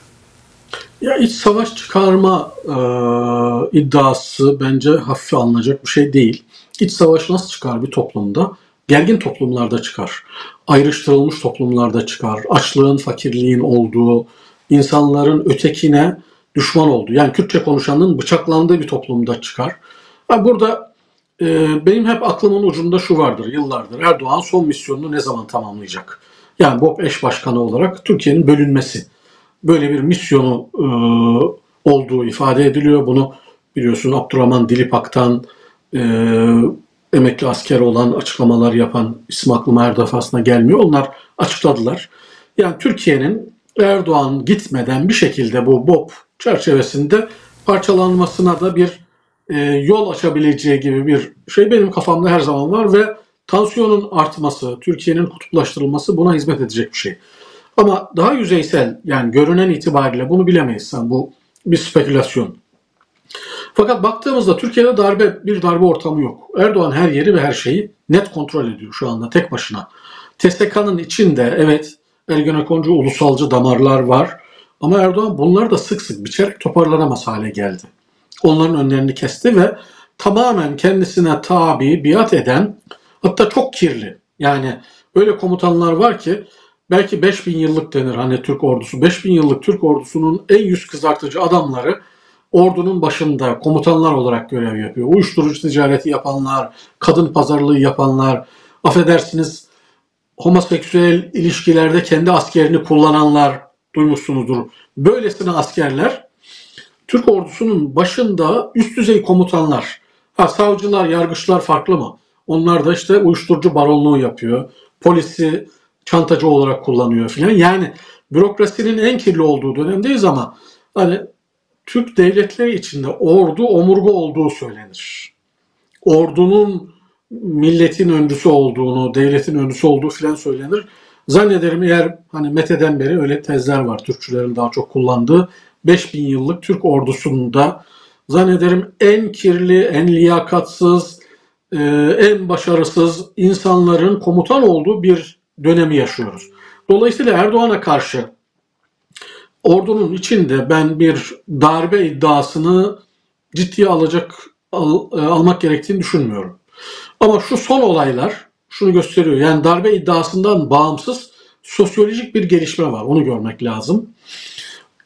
Ya iç savaş çıkarma e, iddiası bence hafife alınacak bir şey değil. İç savaş nasıl çıkar bir toplumda? Gergin toplumlarda çıkar. Ayrıştırılmış toplumlarda çıkar. Açlığın, fakirliğin olduğu, insanların ötekine düşman olduğu. Yani Kürtçe konuşanın bıçaklandığı bir toplumda çıkar. Burada e, benim hep aklımın ucunda şu vardır yıllardır. Erdoğan son misyonunu ne zaman tamamlayacak? Yani BOP eş başkanı olarak Türkiye'nin bölünmesi böyle bir misyonu e, olduğu ifade ediliyor. Bunu biliyorsun Abdurrahman Dilipak'tan e, emekli asker olan açıklamalar yapan isim aklıma her defasında gelmiyor. Onlar açıkladılar. Yani Türkiye'nin Erdoğan gitmeden bir şekilde bu BOP çerçevesinde parçalanmasına da bir e, yol açabileceği gibi bir şey benim kafamda her zaman var ve tansiyonun artması, Türkiye'nin kutuplaştırılması buna hizmet edecek bir şey. Ama daha yüzeysel yani görünen itibariyle bunu bilemeyiz. Sen bu bir spekülasyon. Fakat baktığımızda Türkiye'de darbe bir darbe ortamı yok. Erdoğan her yeri ve her şeyi net kontrol ediyor şu anda tek başına. TSK'nın içinde evet Ergenekoncu ulusalcı damarlar var. Ama Erdoğan bunları da sık sık biçerek toparlanamaz hale geldi. Onların önlerini kesti ve tamamen kendisine tabi, biat eden hatta çok kirli. Yani öyle komutanlar var ki belki 5000 yıllık denir hani Türk ordusu. 5000 yıllık Türk ordusunun en yüz kızartıcı adamları ordunun başında komutanlar olarak görev yapıyor. Uyuşturucu ticareti yapanlar, kadın pazarlığı yapanlar, affedersiniz homoseksüel ilişkilerde kendi askerini kullananlar duymuşsunuzdur. Böylesine askerler Türk ordusunun başında üst düzey komutanlar. Ha savcılar, yargıçlar farklı mı? Onlar da işte uyuşturucu baronluğu yapıyor. Polisi çantacı olarak kullanıyor filan. Yani bürokrasinin en kirli olduğu dönemdeyiz ama hani Türk devletleri içinde ordu omurga olduğu söylenir. Ordunun milletin öncüsü olduğunu, devletin öncüsü olduğu filan söylenir. Zannederim eğer hani Mete'den beri öyle tezler var Türkçülerin daha çok kullandığı. 5000 yıllık Türk ordusunda zannederim en kirli, en liyakatsız, e, en başarısız insanların komutan olduğu bir dönemi yaşıyoruz. Dolayısıyla Erdoğan'a karşı ordunun içinde ben bir darbe iddiasını ciddiye alacak al, e, almak gerektiğini düşünmüyorum. Ama şu son olaylar şunu gösteriyor. Yani darbe iddiasından bağımsız sosyolojik bir gelişme var. Onu görmek lazım.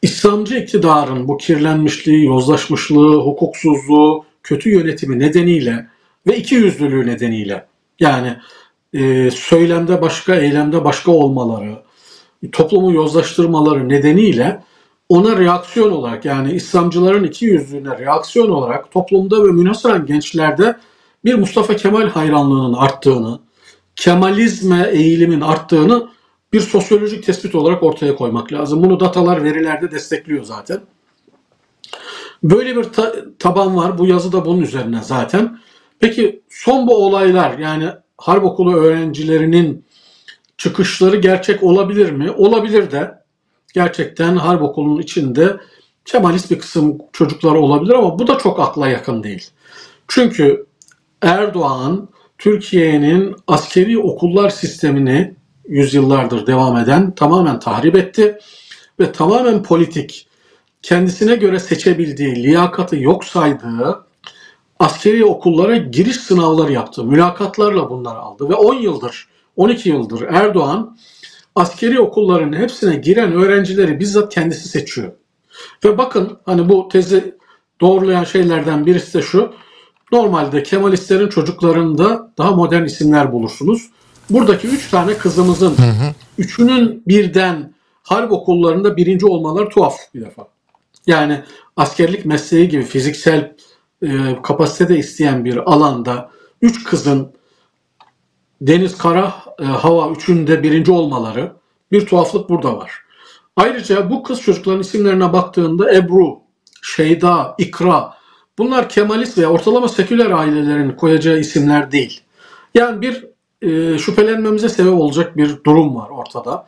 İslamcı iktidarın bu kirlenmişliği, yozlaşmışlığı, hukuksuzluğu, kötü yönetimi nedeniyle ve iki yüzlülüğü nedeniyle yani e, söylemde başka, eylemde başka olmaları, toplumu yozlaştırmaları nedeniyle ona reaksiyon olarak yani İslamcıların iki yüzlüğüne reaksiyon olarak toplumda ve münhasıran gençlerde bir Mustafa Kemal hayranlığının arttığını, Kemalizme eğilimin arttığını bir sosyolojik tespit olarak ortaya koymak lazım. Bunu datalar, verilerde destekliyor zaten. Böyle bir ta- taban var. Bu yazı da bunun üzerine zaten. Peki son bu olaylar yani harp okulu öğrencilerinin çıkışları gerçek olabilir mi? Olabilir de. Gerçekten harp okulunun içinde Kemalist bir kısım çocuklar olabilir ama bu da çok akla yakın değil. Çünkü Erdoğan Türkiye'nin askeri okullar sistemini yüzyıllardır devam eden tamamen tahrip etti ve tamamen politik, kendisine göre seçebildiği, liyakatı yok saydığı askeri okullara giriş sınavları yaptı. Mülakatlarla bunları aldı ve 10 yıldır, 12 yıldır Erdoğan askeri okulların hepsine giren öğrencileri bizzat kendisi seçiyor. Ve bakın hani bu tezi doğrulayan şeylerden birisi de şu. Normalde Kemalistlerin çocuklarında daha modern isimler bulursunuz. Buradaki üç tane kızımızın üçünün birden harp okullarında birinci olmaları tuhaf bir defa. Yani askerlik mesleği gibi fiziksel e, kapasitede isteyen bir alanda üç kızın deniz, kara, e, hava üçünde birinci olmaları bir tuhaflık burada var. Ayrıca bu kız çocukların isimlerine baktığında Ebru, Şeyda, İkra bunlar Kemalist veya ortalama seküler ailelerin koyacağı isimler değil. Yani bir e, şüphelenmemize sebep olacak bir durum var ortada.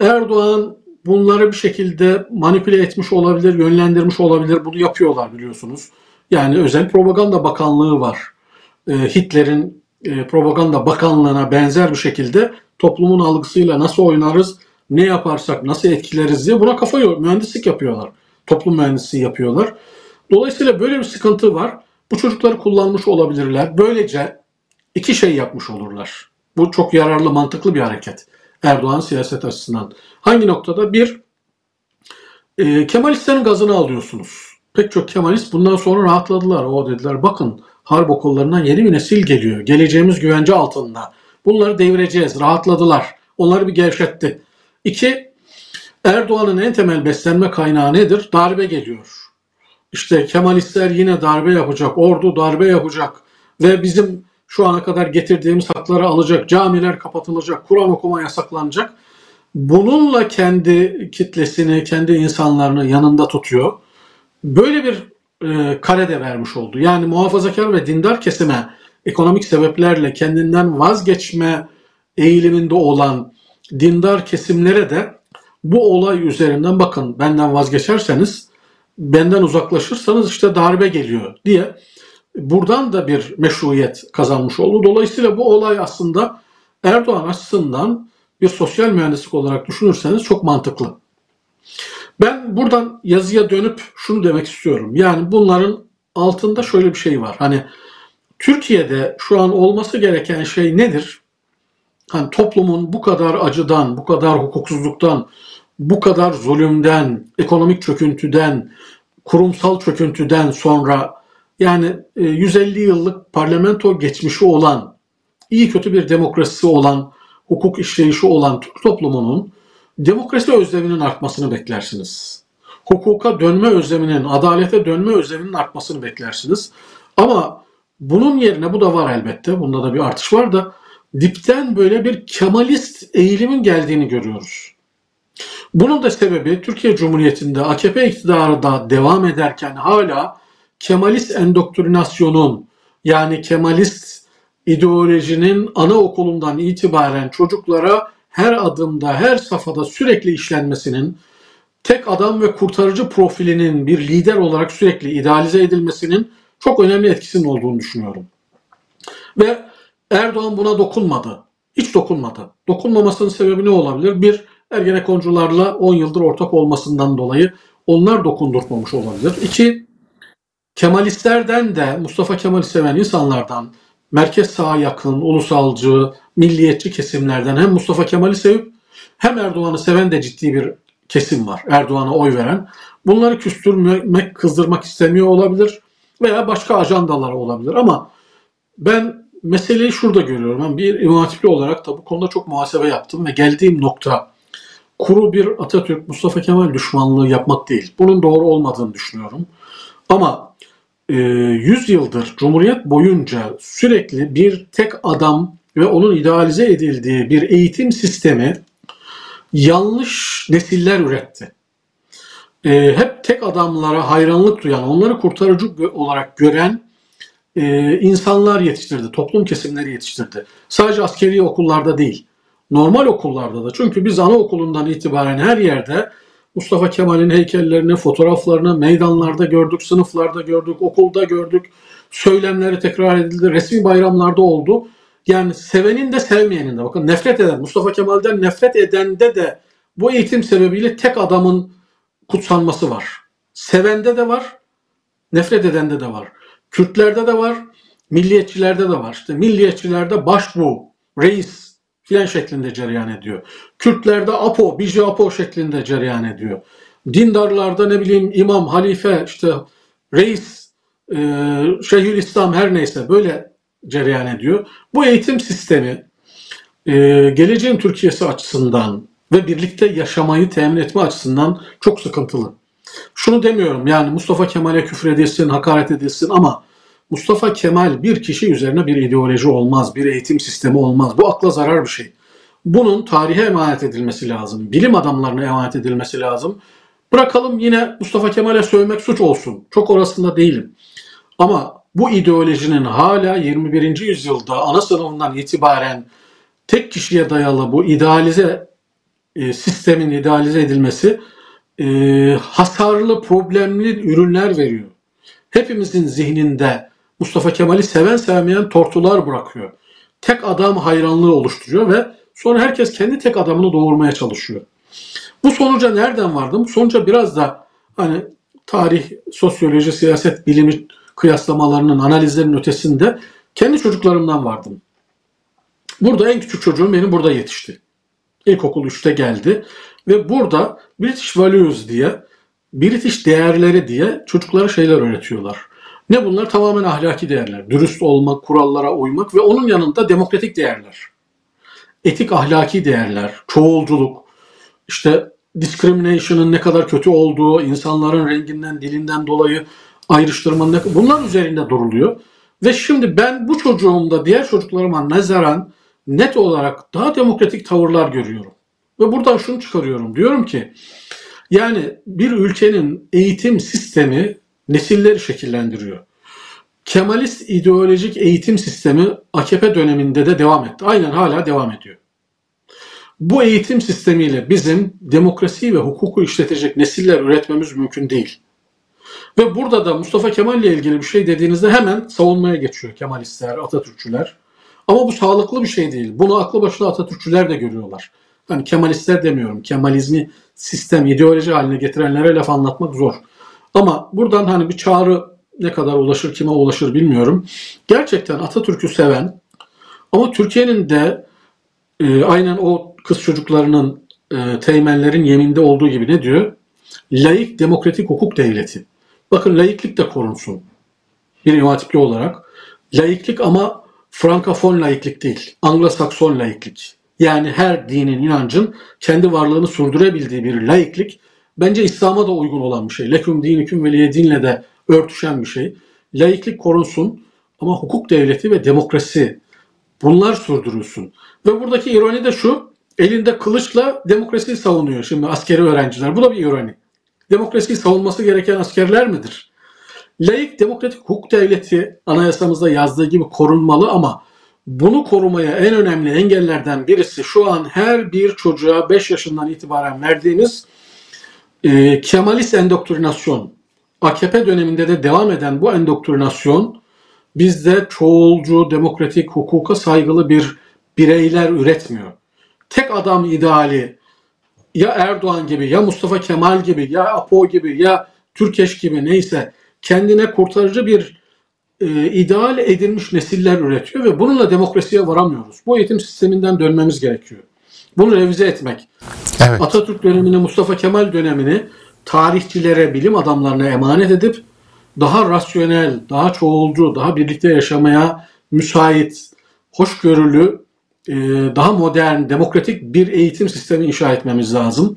Erdoğan bunları bir şekilde manipüle etmiş olabilir, yönlendirmiş olabilir. Bunu yapıyorlar biliyorsunuz. Yani özel propaganda bakanlığı var. E, Hitler'in e, propaganda bakanlığına benzer bir şekilde toplumun algısıyla nasıl oynarız, ne yaparsak nasıl etkileriz diye buna kafa yor, mühendislik yapıyorlar. Toplum mühendisliği yapıyorlar. Dolayısıyla böyle bir sıkıntı var. Bu çocukları kullanmış olabilirler. Böylece iki şey yapmış olurlar. Bu çok yararlı, mantıklı bir hareket. Erdoğan siyaset açısından. Hangi noktada? Bir, e, Kemalistlerin gazını alıyorsunuz. Pek çok Kemalist bundan sonra rahatladılar. O dediler bakın harp okullarından yeni bir nesil geliyor. Geleceğimiz güvence altında. Bunları devireceğiz. Rahatladılar. Onları bir gevşetti. İki, Erdoğan'ın en temel beslenme kaynağı nedir? Darbe geliyor. İşte Kemalistler yine darbe yapacak, ordu darbe yapacak ve bizim şu ana kadar getirdiğimiz hakları alacak, camiler kapatılacak, Kur'an okuma yasaklanacak. Bununla kendi kitlesini, kendi insanlarını yanında tutuyor. Böyle bir e, kare vermiş oldu. Yani muhafazakar ve dindar kesime ekonomik sebeplerle kendinden vazgeçme eğiliminde olan dindar kesimlere de bu olay üzerinden bakın benden vazgeçerseniz, benden uzaklaşırsanız işte darbe geliyor diye buradan da bir meşruiyet kazanmış oldu. Dolayısıyla bu olay aslında Erdoğan açısından bir sosyal mühendislik olarak düşünürseniz çok mantıklı. Ben buradan yazıya dönüp şunu demek istiyorum. Yani bunların altında şöyle bir şey var. Hani Türkiye'de şu an olması gereken şey nedir? Hani toplumun bu kadar acıdan, bu kadar hukuksuzluktan, bu kadar zulümden, ekonomik çöküntüden, kurumsal çöküntüden sonra yani 150 e, yıllık parlamento geçmişi olan, iyi kötü bir demokrasisi olan, hukuk işleyişi olan Türk toplumunun demokrasi özleminin artmasını beklersiniz. Hukuka dönme özleminin, adalete dönme özleminin artmasını beklersiniz. Ama bunun yerine bu da var elbette. Bunda da bir artış var da dipten böyle bir kemalist eğilimin geldiğini görüyoruz. Bunun da sebebi Türkiye Cumhuriyeti'nde AKP iktidarı da devam ederken hala Kemalist endoktrinasyonun yani Kemalist ideolojinin anaokulundan itibaren çocuklara her adımda, her safhada sürekli işlenmesinin, tek adam ve kurtarıcı profilinin bir lider olarak sürekli idealize edilmesinin çok önemli etkisinin olduğunu düşünüyorum. Ve Erdoğan buna dokunmadı. Hiç dokunmadı. Dokunmamasının sebebi ne olabilir? Bir, Ergenekoncularla 10 yıldır ortak olmasından dolayı onlar dokundurtmamış olabilir. İki, Kemalistlerden de Mustafa Kemal'i seven insanlardan merkez sağa yakın, ulusalcı, milliyetçi kesimlerden hem Mustafa Kemal'i sevip hem Erdoğan'ı seven de ciddi bir kesim var. Erdoğan'a oy veren. Bunları küstürmek, kızdırmak istemiyor olabilir veya başka ajandaları olabilir ama ben meseleyi şurada görüyorum. Ben bir İmam olarak da bu konuda çok muhasebe yaptım ve geldiğim nokta kuru bir Atatürk Mustafa Kemal düşmanlığı yapmak değil. Bunun doğru olmadığını düşünüyorum. Ama 100 e, yıldır Cumhuriyet boyunca sürekli bir tek adam ve onun idealize edildiği bir eğitim sistemi yanlış nesiller üretti. E, hep tek adamlara hayranlık duyan, onları kurtarıcı olarak gören e, insanlar yetiştirdi, toplum kesimleri yetiştirdi. Sadece askeri okullarda değil, normal okullarda da. Çünkü biz anaokulundan itibaren her yerde Mustafa Kemal'in heykellerini, fotoğraflarını meydanlarda gördük, sınıflarda gördük, okulda gördük. Söylemleri tekrar edildi, resmi bayramlarda oldu. Yani sevenin de sevmeyenin de. Bakın nefret eden, Mustafa Kemal'den nefret edende de bu eğitim sebebiyle tek adamın kutsanması var. Sevende de var, nefret edende de var. Kürtlerde de var, milliyetçilerde de var. İşte milliyetçilerde başbu, reis filan şeklinde cereyan ediyor. Kürtlerde apo, biji apo şeklinde cereyan ediyor. Dindarlarda ne bileyim imam, halife, işte reis, e, şeyhülislam her neyse böyle cereyan ediyor. Bu eğitim sistemi e, geleceğin Türkiye'si açısından ve birlikte yaşamayı temin etme açısından çok sıkıntılı. Şunu demiyorum yani Mustafa Kemal'e küfür edilsin, hakaret edilsin ama Mustafa Kemal bir kişi üzerine bir ideoloji olmaz, bir eğitim sistemi olmaz. Bu akla zarar bir şey. Bunun tarihe emanet edilmesi lazım, bilim adamlarına emanet edilmesi lazım. Bırakalım yine Mustafa Kemal'e sövmek suç olsun. Çok orasında değilim. Ama bu ideolojinin hala 21. yüzyılda ana sınıfından itibaren tek kişiye dayalı bu idealize e, sistemin idealize edilmesi e, hasarlı, problemli ürünler veriyor. Hepimizin zihninde Mustafa Kemal'i seven sevmeyen tortular bırakıyor. Tek adam hayranlığı oluşturuyor ve sonra herkes kendi tek adamını doğurmaya çalışıyor. Bu sonuca nereden vardım? Sonuca biraz da hani tarih, sosyoloji, siyaset bilimi kıyaslamalarının, analizlerinin ötesinde kendi çocuklarımdan vardım. Burada en küçük çocuğum benim burada yetişti. İlkokul 3'te geldi ve burada British Values diye, British değerleri diye çocuklara şeyler öğretiyorlar. Ne bunlar? Tamamen ahlaki değerler. Dürüst olmak, kurallara uymak ve onun yanında demokratik değerler. Etik ahlaki değerler, çoğulculuk, işte discrimination'ın ne kadar kötü olduğu, insanların renginden, dilinden dolayı ayrıştırmanın bunlar üzerinde duruluyor. Ve şimdi ben bu çocuğumda diğer çocuklarıma nazaran net olarak daha demokratik tavırlar görüyorum. Ve buradan şunu çıkarıyorum. Diyorum ki yani bir ülkenin eğitim sistemi nesilleri şekillendiriyor. Kemalist ideolojik eğitim sistemi AKP döneminde de devam etti. Aynen hala devam ediyor. Bu eğitim sistemiyle bizim demokrasi ve hukuku işletecek nesiller üretmemiz mümkün değil. Ve burada da Mustafa Kemal ile ilgili bir şey dediğinizde hemen savunmaya geçiyor Kemalistler, Atatürkçüler. Ama bu sağlıklı bir şey değil. Bunu aklı başına Atatürkçüler de görüyorlar. Hani Kemalistler demiyorum. Kemalizmi sistem, ideoloji haline getirenlere laf anlatmak zor. Ama buradan hani bir çağrı ne kadar ulaşır, kime ulaşır bilmiyorum. Gerçekten Atatürk'ü seven ama Türkiye'nin de e, aynen o kız çocuklarının e, teğmenlerin yeminde olduğu gibi ne diyor? Laik demokratik hukuk devleti. Bakın laiklik de korunsun. Bir imatipli olarak. Laiklik ama Frankofon laiklik değil. Anglo-Sakson laiklik. Yani her dinin, inancın kendi varlığını sürdürebildiği bir laiklik bence İslam'a da uygun olan bir şey. Leküm diniküm veliye dinle de örtüşen bir şey. Laiklik korunsun ama hukuk devleti ve demokrasi bunlar sürdürülsün. Ve buradaki ironi de şu, elinde kılıçla demokrasiyi savunuyor şimdi askeri öğrenciler. Bu da bir ironi. Demokrasiyi savunması gereken askerler midir? Laik demokratik hukuk devleti anayasamızda yazdığı gibi korunmalı ama bunu korumaya en önemli engellerden birisi şu an her bir çocuğa 5 yaşından itibaren verdiğimiz e, Kemalist endoktrinasyon. AKP döneminde de devam eden bu endoktrinasyon bizde çoğulcu, demokratik, hukuka saygılı bir bireyler üretmiyor. Tek adam ideali ya Erdoğan gibi ya Mustafa Kemal gibi ya Apo gibi ya Türkeş gibi neyse kendine kurtarıcı bir e, ideal edilmiş nesiller üretiyor ve bununla demokrasiye varamıyoruz. Bu eğitim sisteminden dönmemiz gerekiyor. Bunu revize etmek. Evet. Atatürk dönemini, Mustafa Kemal dönemini tarihçilere, bilim adamlarına emanet edip daha rasyonel, daha çoğulcu, daha birlikte yaşamaya müsait, hoşgörülü, daha modern, demokratik bir eğitim sistemi inşa etmemiz lazım.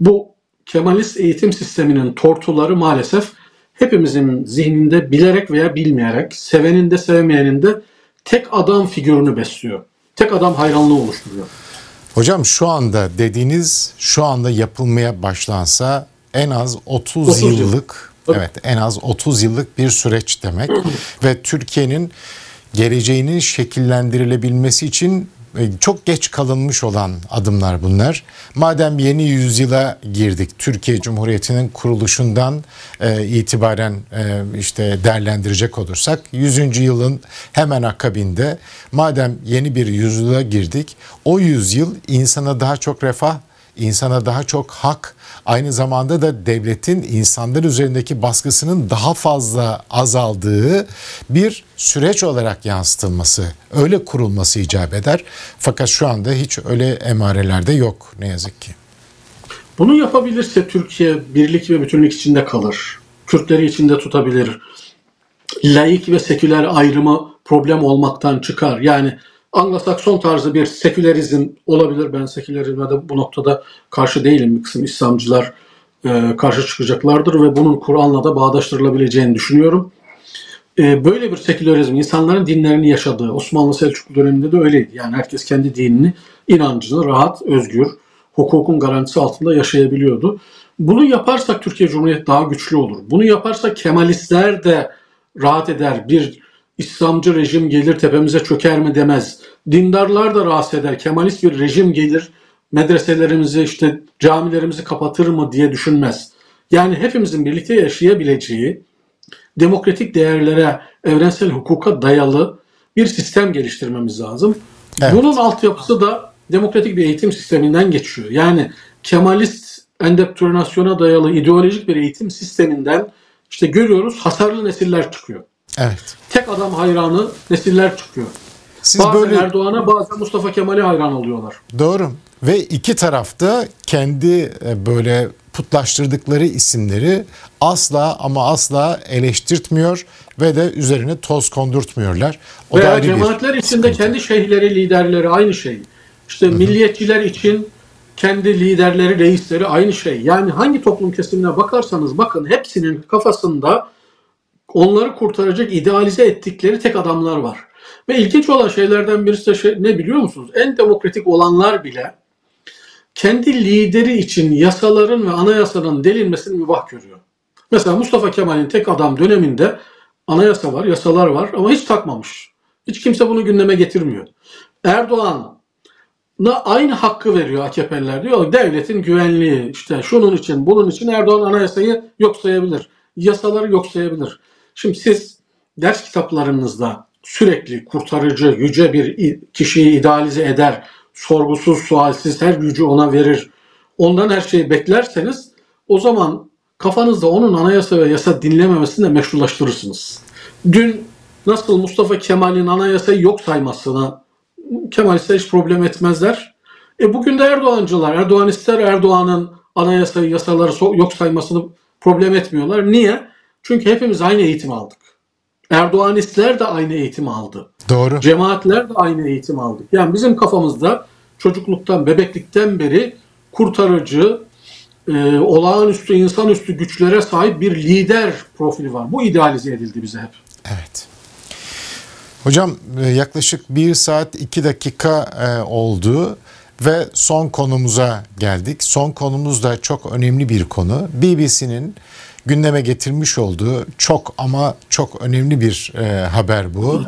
Bu Kemalist eğitim sisteminin tortuları maalesef hepimizin zihninde bilerek veya bilmeyerek, sevenin de sevmeyenin de tek adam figürünü besliyor. Tek adam hayranlığı oluşturuyor. Hocam şu anda dediğiniz şu anda yapılmaya başlansa en az 30, 30 yıllık yıl. evet en az 30 yıllık bir süreç demek ve Türkiye'nin geleceğinin şekillendirilebilmesi için çok geç kalınmış olan adımlar bunlar. Madem yeni yüzyıla girdik, Türkiye Cumhuriyeti'nin kuruluşundan e, itibaren e, işte değerlendirecek olursak 100. yılın hemen akabinde madem yeni bir yüzyıla girdik, o yüzyıl insana daha çok refah, insana daha çok hak, aynı zamanda da devletin insanlar üzerindeki baskısının daha fazla azaldığı bir süreç olarak yansıtılması, öyle kurulması icap eder. Fakat şu anda hiç öyle emarelerde yok ne yazık ki. Bunu yapabilirse Türkiye birlik ve bütünlük içinde kalır. Kürtleri içinde tutabilir. Laik ve seküler ayrımı problem olmaktan çıkar. Yani Anglo-Sakson tarzı bir sekülerizm olabilir. Ben sekülerizme de bu noktada karşı değilim. Bir kısım İslamcılar e, karşı çıkacaklardır ve bunun Kur'an'la da bağdaştırılabileceğini düşünüyorum. E, böyle bir sekülerizm insanların dinlerini yaşadığı Osmanlı Selçuklu döneminde de öyleydi. Yani herkes kendi dinini, inancını rahat, özgür, hukukun garantisi altında yaşayabiliyordu. Bunu yaparsak Türkiye Cumhuriyeti daha güçlü olur. Bunu yaparsak Kemalistler de rahat eder. Bir İslamcı rejim gelir tepemize çöker mi demez. Dindarlar da rahatsız eder. Kemalist bir rejim gelir medreselerimizi işte camilerimizi kapatır mı diye düşünmez. Yani hepimizin birlikte yaşayabileceği demokratik değerlere, evrensel hukuka dayalı bir sistem geliştirmemiz lazım. Evet. Bunun altyapısı da demokratik bir eğitim sisteminden geçiyor. Yani Kemalist endoktrinasyona dayalı ideolojik bir eğitim sisteminden işte görüyoruz hasarlı nesiller çıkıyor. Evet. Tek adam hayranı nesiller çıkıyor. Siz bazen böyle... Erdoğan'a bazen Mustafa Kemal'e hayran oluyorlar. Doğru. Ve iki tarafta kendi e, böyle putlaştırdıkları isimleri asla ama asla eleştirtmiyor ve de üzerine toz kondurtmuyorlar. O Veya da cemaatler içinde sıkıntı. kendi şeyhleri, liderleri aynı şey. İşte Hı-hı. milliyetçiler için kendi liderleri, reisleri aynı şey. Yani hangi toplum kesimine bakarsanız bakın hepsinin kafasında onları kurtaracak idealize ettikleri tek adamlar var. Ve ilginç olan şeylerden birisi de şey, ne biliyor musunuz? En demokratik olanlar bile kendi lideri için yasaların ve anayasanın delinmesini mübah görüyor. Mesela Mustafa Kemal'in tek adam döneminde anayasa var, yasalar var ama hiç takmamış. Hiç kimse bunu gündeme getirmiyor. Erdoğan aynı hakkı veriyor AKP'liler. Diyor devletin güvenliği işte şunun için bunun için Erdoğan anayasayı yok sayabilir. Yasaları yok sayabilir. Şimdi siz ders kitaplarınızda sürekli kurtarıcı, yüce bir kişiyi idealize eder, sorgusuz, sualsiz her gücü ona verir, ondan her şeyi beklerseniz o zaman kafanızda onun anayasa ve yasa dinlememesini de meşrulaştırırsınız. Dün nasıl Mustafa Kemal'in anayasayı yok saymasına Kemalistler hiç problem etmezler. E bugün de Erdoğancılar, Erdoğan ister Erdoğan'ın anayasayı, yasaları yok saymasını problem etmiyorlar. Niye? Çünkü hepimiz aynı eğitim aldık. Erdoğanistler de aynı eğitim aldı. Doğru. Cemaatler de aynı eğitim aldı. Yani bizim kafamızda çocukluktan, bebeklikten beri kurtarıcı, e, olağanüstü, insanüstü güçlere sahip bir lider profili var. Bu idealize edildi bize hep. Evet. Hocam e, yaklaşık bir saat iki dakika e, oldu ve son konumuza geldik. Son konumuz da çok önemli bir konu. BBC'nin gündeme getirmiş olduğu çok ama çok önemli bir e, haber bu.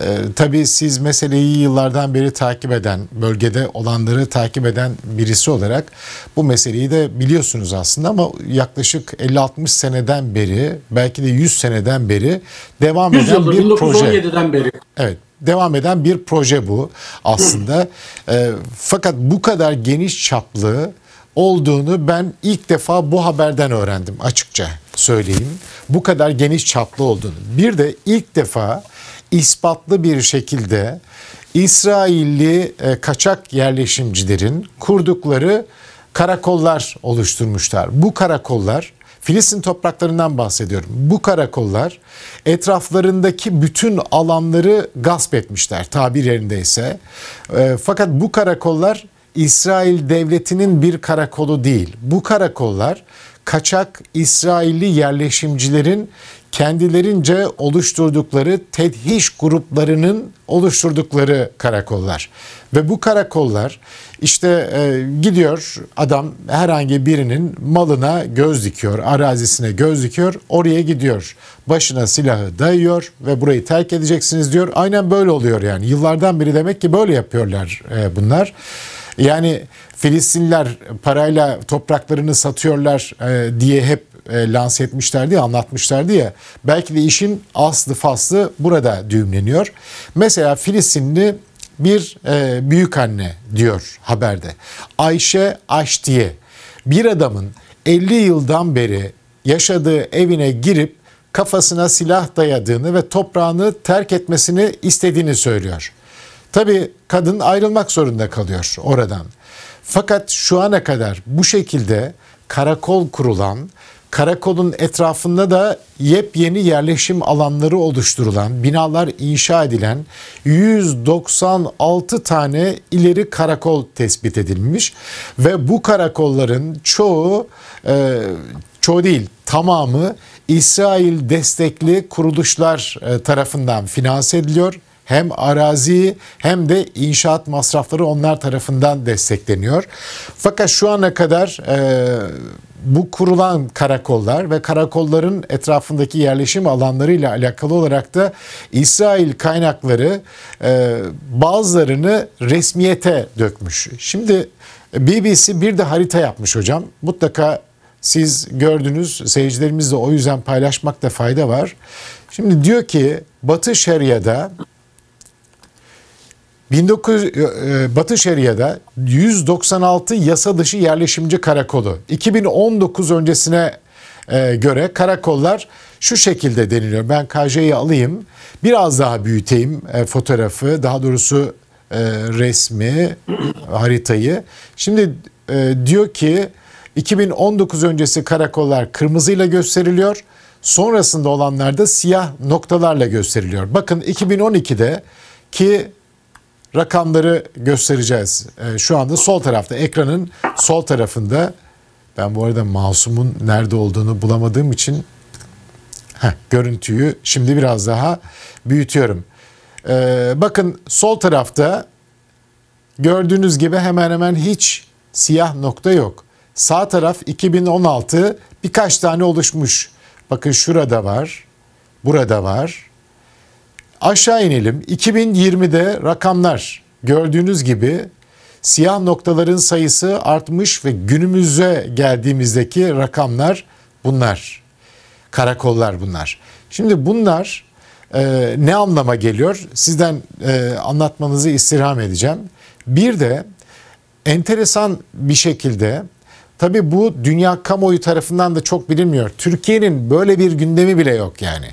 Ee, tabii siz meseleyi yıllardan beri takip eden, bölgede olanları takip eden birisi olarak bu meseleyi de biliyorsunuz aslında ama yaklaşık 50-60 seneden beri, belki de 100 seneden beri devam eden bir 1917'den proje. beri. Evet, devam eden bir proje bu aslında. e, fakat bu kadar geniş çaplı olduğunu ben ilk defa bu haberden öğrendim açıkça söyleyeyim. Bu kadar geniş çaplı olduğunu. Bir de ilk defa ispatlı bir şekilde İsrailli e, kaçak yerleşimcilerin kurdukları karakollar oluşturmuşlar. Bu karakollar Filistin topraklarından bahsediyorum. Bu karakollar etraflarındaki bütün alanları gasp etmişler tabir yerindeyse. E, fakat bu karakollar İsrail devletinin bir karakolu değil. Bu karakollar kaçak İsrailli yerleşimcilerin kendilerince oluşturdukları tedhiş gruplarının oluşturdukları karakollar. Ve bu karakollar işte e, gidiyor adam herhangi birinin malına göz dikiyor, arazisine göz dikiyor, oraya gidiyor. Başına silahı dayıyor ve burayı terk edeceksiniz diyor. Aynen böyle oluyor yani. Yıllardan beri demek ki böyle yapıyorlar e, bunlar. Yani Filistinliler parayla topraklarını satıyorlar e, diye hep e, lanse etmişlerdi ya, anlatmışlardı ya. Belki de işin aslı faslı burada düğümleniyor. Mesela Filistinli bir e, büyük anne diyor haberde. Ayşe Aştiye bir adamın 50 yıldan beri yaşadığı evine girip kafasına silah dayadığını ve toprağını terk etmesini istediğini söylüyor. Tabi kadın ayrılmak zorunda kalıyor oradan. Fakat şu ana kadar bu şekilde karakol kurulan, karakolun etrafında da yepyeni yerleşim alanları oluşturulan, binalar inşa edilen 196 tane ileri karakol tespit edilmiş ve bu karakolların çoğu e, çoğu değil tamamı İsrail destekli kuruluşlar e, tarafından finanse ediliyor hem arazi hem de inşaat masrafları onlar tarafından destekleniyor. Fakat şu ana kadar e, bu kurulan karakollar ve karakolların etrafındaki yerleşim alanlarıyla alakalı olarak da İsrail kaynakları e, bazılarını resmiyete dökmüş. Şimdi BBC bir de harita yapmış hocam. Mutlaka siz gördünüz, seyircilerimizle o yüzden paylaşmakta fayda var. Şimdi diyor ki Batı Şeria'da 19 e, Batı Şeria'da 196 yasa dışı yerleşimci karakolu. 2019 öncesine e, göre karakollar şu şekilde deniliyor. Ben KJ'yi alayım. Biraz daha büyüteyim e, fotoğrafı. Daha doğrusu resmi, haritayı. Şimdi diyor ki 2019 öncesi karakollar kırmızıyla gösteriliyor. Sonrasında olanlar da siyah noktalarla gösteriliyor. Bakın 2012'de ki rakamları göstereceğiz. E, şu anda sol tarafta ekranın sol tarafında ben bu arada masumun nerede olduğunu bulamadığım için heh, görüntüyü şimdi biraz daha büyütüyorum. E, bakın sol tarafta gördüğünüz gibi hemen hemen hiç siyah nokta yok. Sağ taraf 2016 birkaç tane oluşmuş. Bakın şurada var, burada var, Aşağı inelim. 2020'de rakamlar gördüğünüz gibi siyah noktaların sayısı artmış ve günümüze geldiğimizdeki rakamlar bunlar. Karakollar bunlar. Şimdi bunlar e, ne anlama geliyor? Sizden e, anlatmanızı istirham edeceğim. Bir de enteresan bir şekilde tabii bu dünya kamuoyu tarafından da çok bilinmiyor. Türkiye'nin böyle bir gündemi bile yok yani.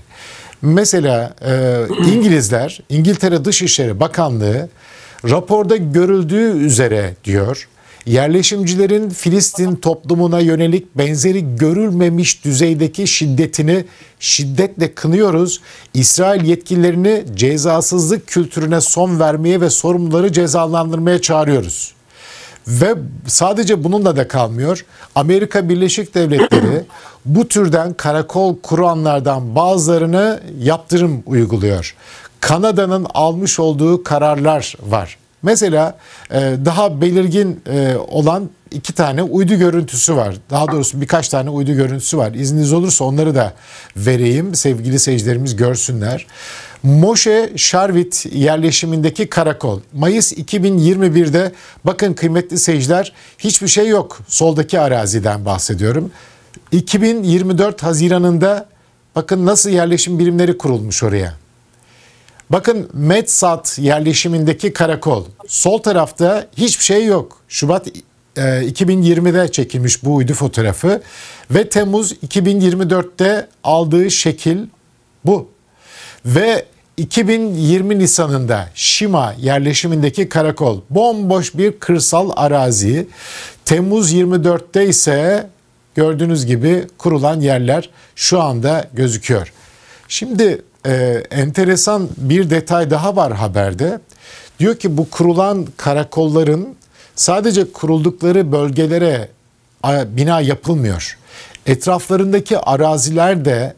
Mesela e, İngilizler, İngiltere Dışişleri Bakanlığı raporda görüldüğü üzere diyor, yerleşimcilerin Filistin toplumuna yönelik benzeri görülmemiş düzeydeki şiddetini şiddetle kınıyoruz. İsrail yetkililerini cezasızlık kültürüne son vermeye ve sorumluları cezalandırmaya çağırıyoruz. Ve sadece bununla da kalmıyor. Amerika Birleşik Devletleri bu türden karakol kuranlardan bazılarını yaptırım uyguluyor. Kanada'nın almış olduğu kararlar var. Mesela e, daha belirgin e, olan iki tane uydu görüntüsü var. Daha doğrusu birkaç tane uydu görüntüsü var. İzniniz olursa onları da vereyim. Sevgili seyircilerimiz görsünler. Moşe Şarvit yerleşimindeki karakol. Mayıs 2021'de bakın kıymetli seyirciler hiçbir şey yok. Soldaki araziden bahsediyorum. 2024 Haziran'ında bakın nasıl yerleşim birimleri kurulmuş oraya. Bakın Medsat yerleşimindeki karakol. Sol tarafta hiçbir şey yok. Şubat 2020'de e, çekilmiş bu uydu fotoğrafı ve Temmuz 2024'te aldığı şekil bu. Ve 2020 Nisan'ında Şima yerleşimindeki karakol bomboş bir kırsal arazi. Temmuz 24'te ise gördüğünüz gibi kurulan yerler şu anda gözüküyor. Şimdi e, enteresan bir detay daha var haberde. Diyor ki bu kurulan karakolların sadece kuruldukları bölgelere bina yapılmıyor. Etraflarındaki araziler de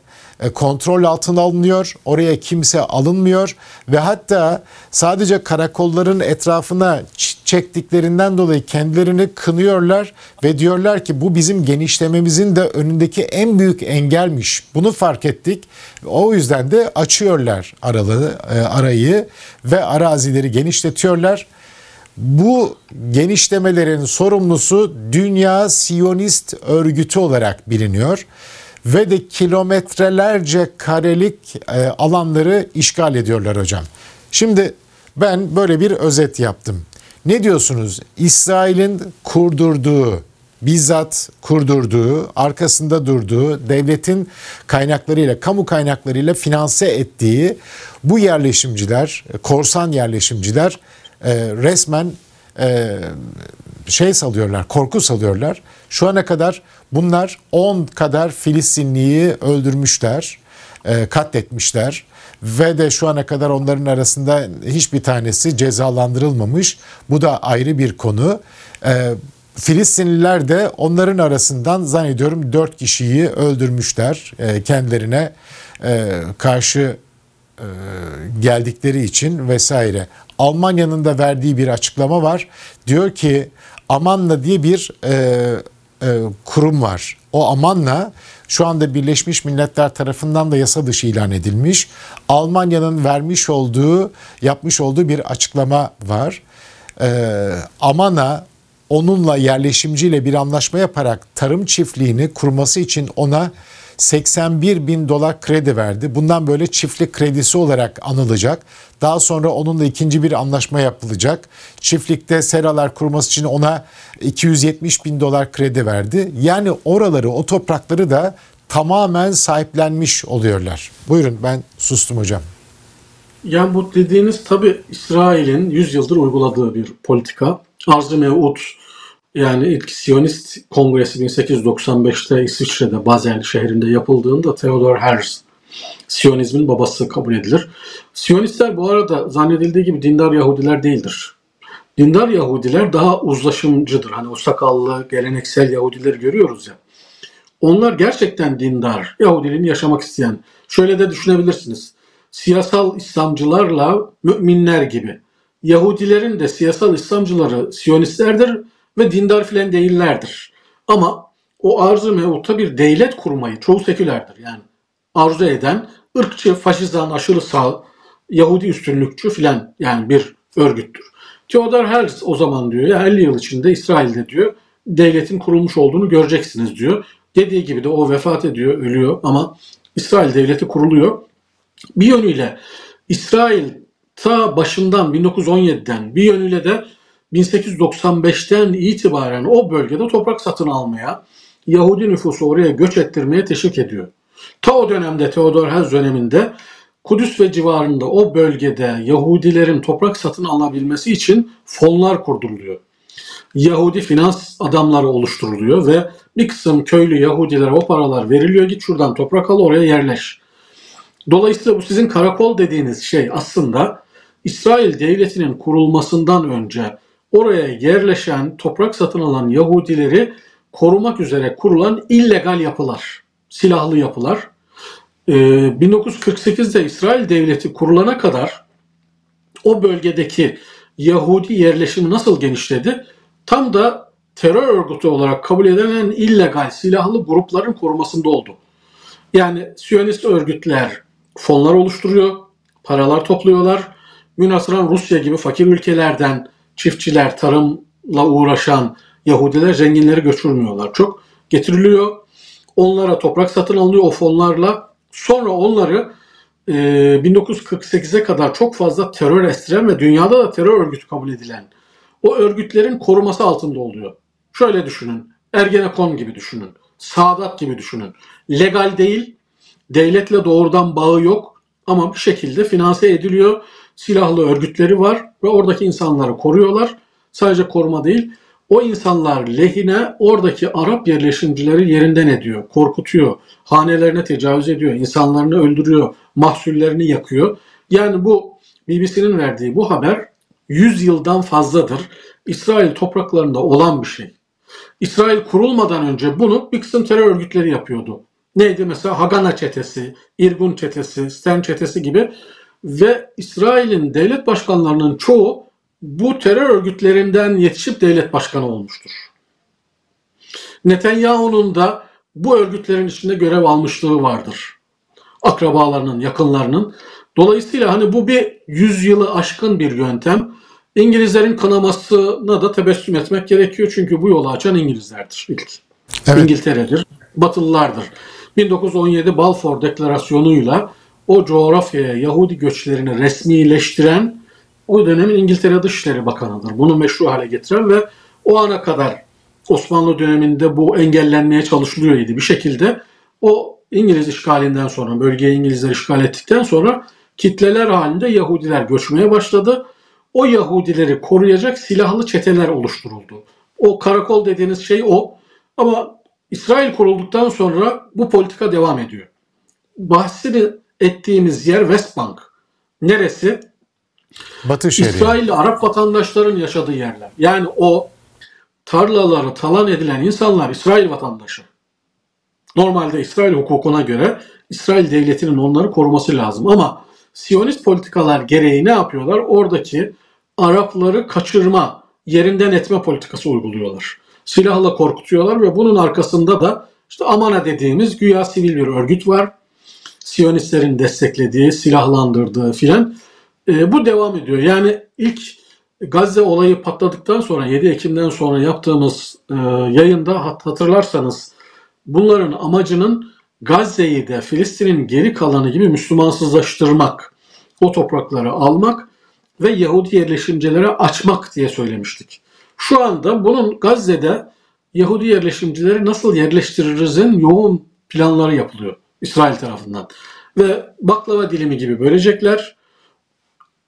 kontrol altına alınıyor. Oraya kimse alınmıyor ve hatta sadece karakolların etrafına çektiklerinden dolayı kendilerini kınıyorlar ve diyorlar ki bu bizim genişlememizin de önündeki en büyük engelmiş. Bunu fark ettik. O yüzden de açıyorlar aralığı, e, arayı ve arazileri genişletiyorlar. Bu genişlemelerin sorumlusu Dünya Siyonist Örgütü olarak biliniyor ve de kilometrelerce karelik e, alanları işgal ediyorlar hocam. Şimdi ben böyle bir özet yaptım. Ne diyorsunuz? İsrail'in kurdurduğu, bizzat kurdurduğu, arkasında durduğu, devletin kaynaklarıyla, kamu kaynaklarıyla finanse ettiği bu yerleşimciler, korsan yerleşimciler e, resmen e, şey salıyorlar, korku salıyorlar. Şu ana kadar bunlar 10 kadar Filistinliyi öldürmüşler, e, katletmişler ve de şu ana kadar onların arasında hiçbir tanesi cezalandırılmamış. Bu da ayrı bir konu. E, Filistinliler de onların arasından zannediyorum 4 kişiyi öldürmüşler e, kendilerine karşı geldikleri için vesaire. Almanya'nın da verdiği bir açıklama var. Diyor ki Amanna diye bir e, e, kurum var. O Amanna şu anda Birleşmiş Milletler tarafından da yasa dışı ilan edilmiş. Almanya'nın vermiş olduğu, yapmış olduğu bir açıklama var. E, Amana onunla yerleşimciyle bir anlaşma yaparak tarım çiftliğini kurması için ona 81 bin dolar kredi verdi. Bundan böyle çiftlik kredisi olarak anılacak. Daha sonra onunla ikinci bir anlaşma yapılacak. Çiftlikte seralar kurması için ona 270 bin dolar kredi verdi. Yani oraları, o toprakları da tamamen sahiplenmiş oluyorlar. Buyurun ben sustum hocam. Yani bu dediğiniz tabi İsrail'in 100 yıldır uyguladığı bir politika. Arz-ı mevut yani ilk Siyonist Kongresi 1895'te İsviçre'de Basel şehrinde yapıldığında Theodor Herzl Siyonizmin babası kabul edilir. Siyonistler bu arada zannedildiği gibi dindar Yahudiler değildir. Dindar Yahudiler daha uzlaşımcıdır. Hani o sakallı, geleneksel Yahudileri görüyoruz ya. Onlar gerçekten dindar, Yahudiliğini yaşamak isteyen. Şöyle de düşünebilirsiniz. Siyasal İslamcılarla müminler gibi. Yahudilerin de siyasal İslamcıları Siyonistlerdir ve dindar filan değillerdir. Ama o arzu mevutta bir devlet kurmayı çoğu sekülerdir yani arzu eden ırkçı, faşizan, aşırı sağ, Yahudi üstünlükçü filan yani bir örgüttür. Theodor Herzl o zaman diyor ya 50 yıl içinde İsrail'de diyor devletin kurulmuş olduğunu göreceksiniz diyor. Dediği gibi de o vefat ediyor, ölüyor ama İsrail devleti kuruluyor. Bir yönüyle İsrail ta başından 1917'den bir yönüyle de 1895'ten itibaren o bölgede toprak satın almaya, Yahudi nüfusu oraya göç ettirmeye teşvik ediyor. Ta o dönemde Theodor Herzl döneminde Kudüs ve civarında o bölgede Yahudilerin toprak satın alabilmesi için fonlar kurduruluyor. Yahudi finans adamları oluşturuluyor ve bir kısım köylü Yahudilere o paralar veriliyor. Git şuradan toprak al oraya yerleş. Dolayısıyla bu sizin karakol dediğiniz şey aslında İsrail devletinin kurulmasından önce oraya yerleşen, toprak satın alan Yahudileri korumak üzere kurulan illegal yapılar, silahlı yapılar. Ee, 1948'de İsrail devleti kurulana kadar o bölgedeki Yahudi yerleşimi nasıl genişledi? Tam da terör örgütü olarak kabul edilen illegal silahlı grupların korumasında oldu. Yani Siyonist örgütler fonlar oluşturuyor, paralar topluyorlar. Münasıran Rusya gibi fakir ülkelerden çiftçiler, tarımla uğraşan Yahudiler zenginleri götürmüyorlar. Çok getiriliyor. Onlara toprak satın alınıyor o fonlarla. Sonra onları e, 1948'e kadar çok fazla terör estiren ve dünyada da terör örgütü kabul edilen o örgütlerin koruması altında oluyor. Şöyle düşünün. Ergenekon gibi düşünün. Sadat gibi düşünün. Legal değil, devletle doğrudan bağı yok ama bir şekilde finanse ediliyor silahlı örgütleri var ve oradaki insanları koruyorlar. Sadece koruma değil, o insanlar lehine oradaki Arap yerleşimcileri yerinden ediyor, korkutuyor, hanelerine tecavüz ediyor, insanlarını öldürüyor, mahsullerini yakıyor. Yani bu BBC'nin verdiği bu haber 100 yıldan fazladır İsrail topraklarında olan bir şey. İsrail kurulmadan önce bunu bir kısım terör örgütleri yapıyordu. Neydi mesela Hagana çetesi, İrgun çetesi, Stern çetesi gibi ve İsrail'in devlet başkanlarının çoğu bu terör örgütlerinden yetişip devlet başkanı olmuştur. Netanyahu'nun da bu örgütlerin içinde görev almışlığı vardır. Akrabalarının, yakınlarının. Dolayısıyla hani bu bir yüzyılı aşkın bir yöntem. İngilizlerin kanamasına da tebessüm etmek gerekiyor. Çünkü bu yolu açan İngilizlerdir ilk. Evet. İngiltere'dir, Batılılardır. 1917 Balfour Deklarasyonu'yla o coğrafyaya Yahudi göçlerini resmileştiren o dönemin İngiltere Dışişleri Bakanı'dır. Bunu meşru hale getiren ve o ana kadar Osmanlı döneminde bu engellenmeye çalışılıyor idi bir şekilde. O İngiliz işgalinden sonra, bölgeyi İngilizler işgal ettikten sonra kitleler halinde Yahudiler göçmeye başladı. O Yahudileri koruyacak silahlı çeteler oluşturuldu. O karakol dediğiniz şey o. Ama İsrail kurulduktan sonra bu politika devam ediyor. Bahsini ettiğimiz yer Westbank. Neresi? Batı Şeria. İsrailli Arap vatandaşların yaşadığı yerler. Yani o tarlaları talan edilen insanlar İsrail vatandaşı. Normalde İsrail hukukuna göre İsrail devletinin onları koruması lazım ama Siyonist politikalar gereği ne yapıyorlar? Oradaki Arapları kaçırma, yerinden etme politikası uyguluyorlar. Silahla korkutuyorlar ve bunun arkasında da işte Amana dediğimiz güya sivil bir örgüt var. Siyonistlerin desteklediği, silahlandırdığı filan. E, bu devam ediyor. Yani ilk Gazze olayı patladıktan sonra 7 Ekim'den sonra yaptığımız e, yayında hatırlarsanız bunların amacının Gazze'yi de Filistin'in geri kalanı gibi Müslümansızlaştırmak, o toprakları almak ve Yahudi yerleşimcilere açmak diye söylemiştik. Şu anda bunun Gazze'de Yahudi yerleşimcileri nasıl yerleştiririzin yoğun planları yapılıyor İsrail tarafından. Ve baklava dilimi gibi bölecekler.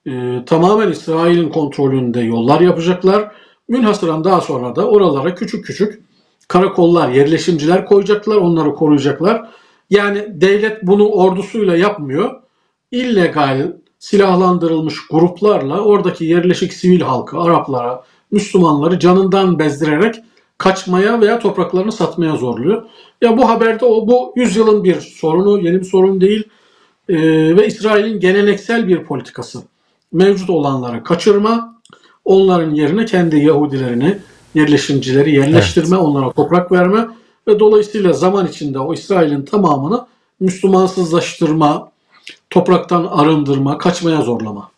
Ee, tamamen İsrail'in kontrolünde yollar yapacaklar. Münhasıran daha sonra da oralara küçük küçük karakollar, yerleşimciler koyacaklar, onları koruyacaklar. Yani devlet bunu ordusuyla yapmıyor. İllegal silahlandırılmış gruplarla oradaki yerleşik sivil halkı, Araplara, Müslümanları canından bezdirerek kaçmaya veya topraklarını satmaya zorluyor. Ya bu haberde o bu yüzyılın bir sorunu, yeni bir sorun değil ee, ve İsrail'in geleneksel bir politikası. Mevcut olanları kaçırma, onların yerine kendi Yahudilerini, yerleşimcileri yerleştirme, evet. onlara toprak verme ve dolayısıyla zaman içinde o İsrail'in tamamını Müslümansızlaştırma, topraktan arındırma, kaçmaya zorlama.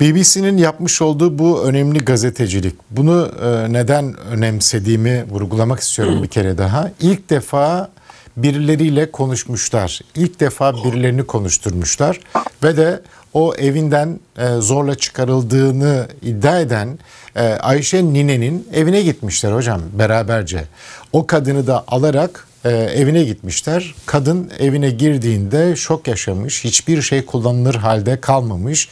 BBC'nin yapmış olduğu bu önemli gazetecilik. Bunu e, neden önemsediğimi vurgulamak istiyorum bir kere daha. İlk defa birileriyle konuşmuşlar. İlk defa birilerini konuşturmuşlar ve de o evinden e, zorla çıkarıldığını iddia eden e, Ayşe Nine'nin evine gitmişler hocam beraberce. O kadını da alarak e, evine gitmişler. Kadın evine girdiğinde şok yaşamış. Hiçbir şey kullanılır halde kalmamış.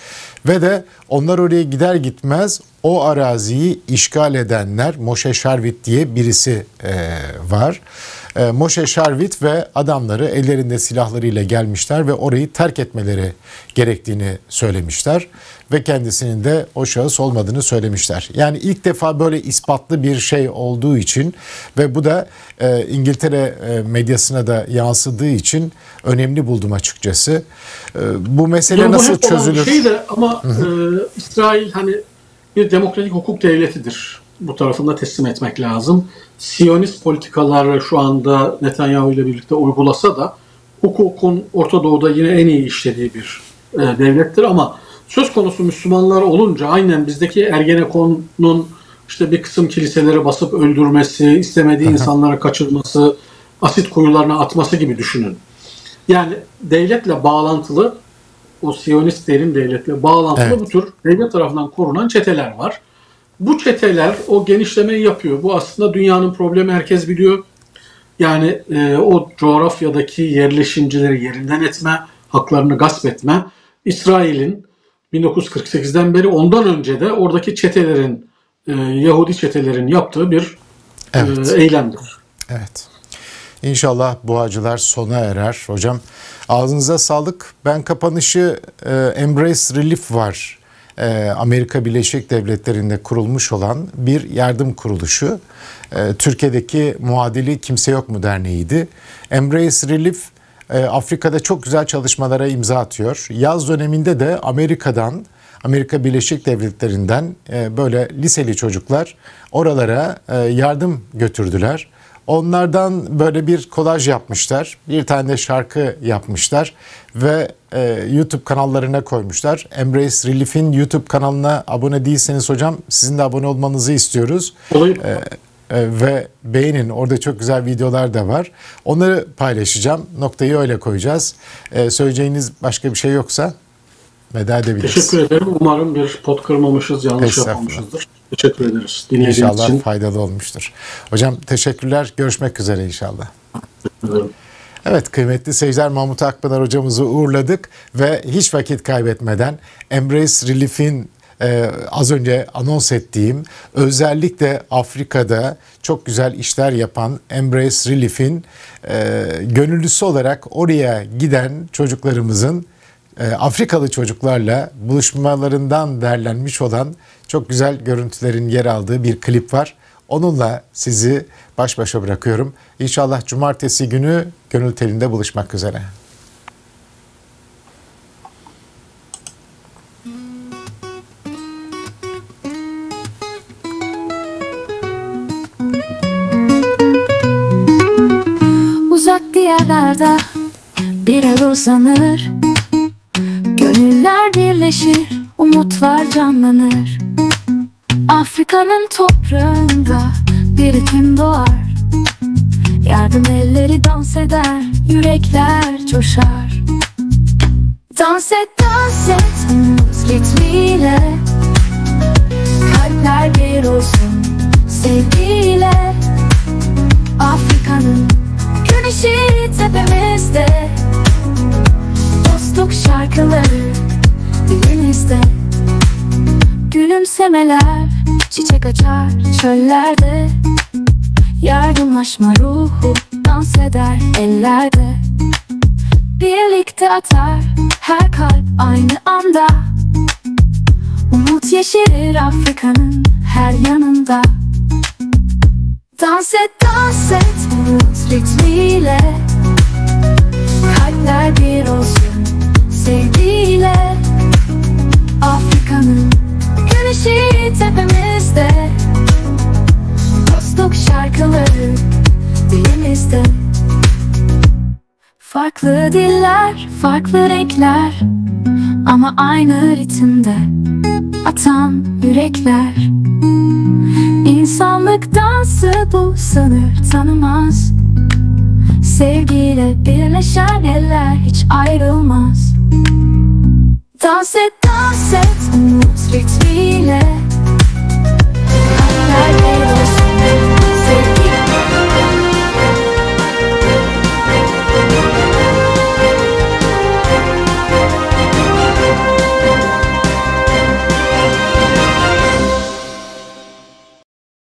Ve de onlar oraya gider gitmez o araziyi işgal edenler Moshe Sharvit diye birisi e, var. E, Moshe Sharvit ve adamları ellerinde silahlarıyla gelmişler ve orayı terk etmeleri gerektiğini söylemişler ve kendisinin de o şahıs olmadığını söylemişler. Yani ilk defa böyle ispatlı bir şey olduğu için ve bu da e, İngiltere e, medyasına da yansıdığı için önemli buldum açıkçası. E, bu mesele bu nasıl çözülür? Şey de ama e, İsrail hani bir demokratik hukuk devletidir. Bu tarafında teslim etmek lazım. Siyonist politikaları şu anda Netanyahu ile birlikte uygulasa da hukukun Orta Doğu'da yine en iyi işlediği bir e, devlettir ama söz konusu Müslümanlar olunca aynen bizdeki Ergenekon'un işte bir kısım kiliseleri basıp öldürmesi, istemediği insanlara kaçırması, asit kuyularına atması gibi düşünün. Yani devletle bağlantılı, o Siyonist derin devletle bağlantılı evet. bu tür devlet tarafından korunan çeteler var. Bu çeteler o genişlemeyi yapıyor. Bu aslında dünyanın problemi herkes biliyor. Yani e, o coğrafyadaki yerleşimcileri yerinden etme, haklarını gasp etme. İsrail'in 1948'den beri ondan önce de oradaki çetelerin, e, Yahudi çetelerin yaptığı bir e, evet. e, eylemdir. Evet. İnşallah bu acılar sona erer. Hocam ağzınıza sağlık. Ben kapanışı e, Embrace Relief var. E, Amerika Birleşik Devletleri'nde kurulmuş olan bir yardım kuruluşu. E, Türkiye'deki muadili Kimse Yok mu derneğiydi. Embrace Relief e, Afrika'da çok güzel çalışmalara imza atıyor. Yaz döneminde de Amerika'dan Amerika Birleşik Devletleri'nden böyle liseli çocuklar oralara yardım götürdüler. Onlardan böyle bir kolaj yapmışlar. Bir tane de şarkı yapmışlar ve e, YouTube kanallarına koymuşlar. Embrace Relief'in YouTube kanalına abone değilseniz hocam sizin de abone olmanızı istiyoruz. E, e, ve beğenin. Orada çok güzel videolar da var. Onları paylaşacağım. Noktayı öyle koyacağız. E, söyleyeceğiniz başka bir şey yoksa veda edebiliriz. Teşekkür ederim. Umarım bir pot kırmamışız, yanlış yapmamışızdır. Teşekkür ederiz. Dinlediğiniz İnşallah için. faydalı olmuştur. Hocam teşekkürler. Görüşmek üzere inşallah. Evet kıymetli seyirciler Mahmut Akpınar hocamızı uğurladık ve hiç vakit kaybetmeden Embrace Relief'in e, az önce anons ettiğim özellikle Afrika'da çok güzel işler yapan Embrace Relief'in e, gönüllüsü olarak oraya giden çocuklarımızın e, Afrikalı çocuklarla buluşmalarından derlenmiş olan çok güzel görüntülerin yer aldığı bir klip var. Onunla sizi baş başa bırakıyorum. İnşallah cumartesi günü Gönül Teli'nde buluşmak üzere. Uzak diyarlarda bir ev uzanır Gönüller birleşir, umutlar canlanır. Afrika'nın toprağında bir ritim doğar? Yardım elleri dans eder, yürekler coşar. Dans et, dans et, ritmiyle. Kalpler bir olsun sevgiyle. Afrika'nın güneşi tepemizde Dostluk şarkıları dilimizde. Gülümsemeler çiçek açar çöllerde. Yardımlaşma ruhu dans eder ellerde. Birlikte atar her kalp aynı anda. Umut yeşerir Afrika'nın her yanında. Dans et, dans et, umut ritmiyle sevgiyle Afrika'nın güneşi tepemizde. Dostluk şarkıları dilimizde. Farklı diller, farklı renkler. Ama aynı ritimde atan yürekler. İnsanlık dansı bu sınır tanımaz. Sevgiyle birleşen eller hiç ayrılmaz Dans et, dans et, umut ritmiyle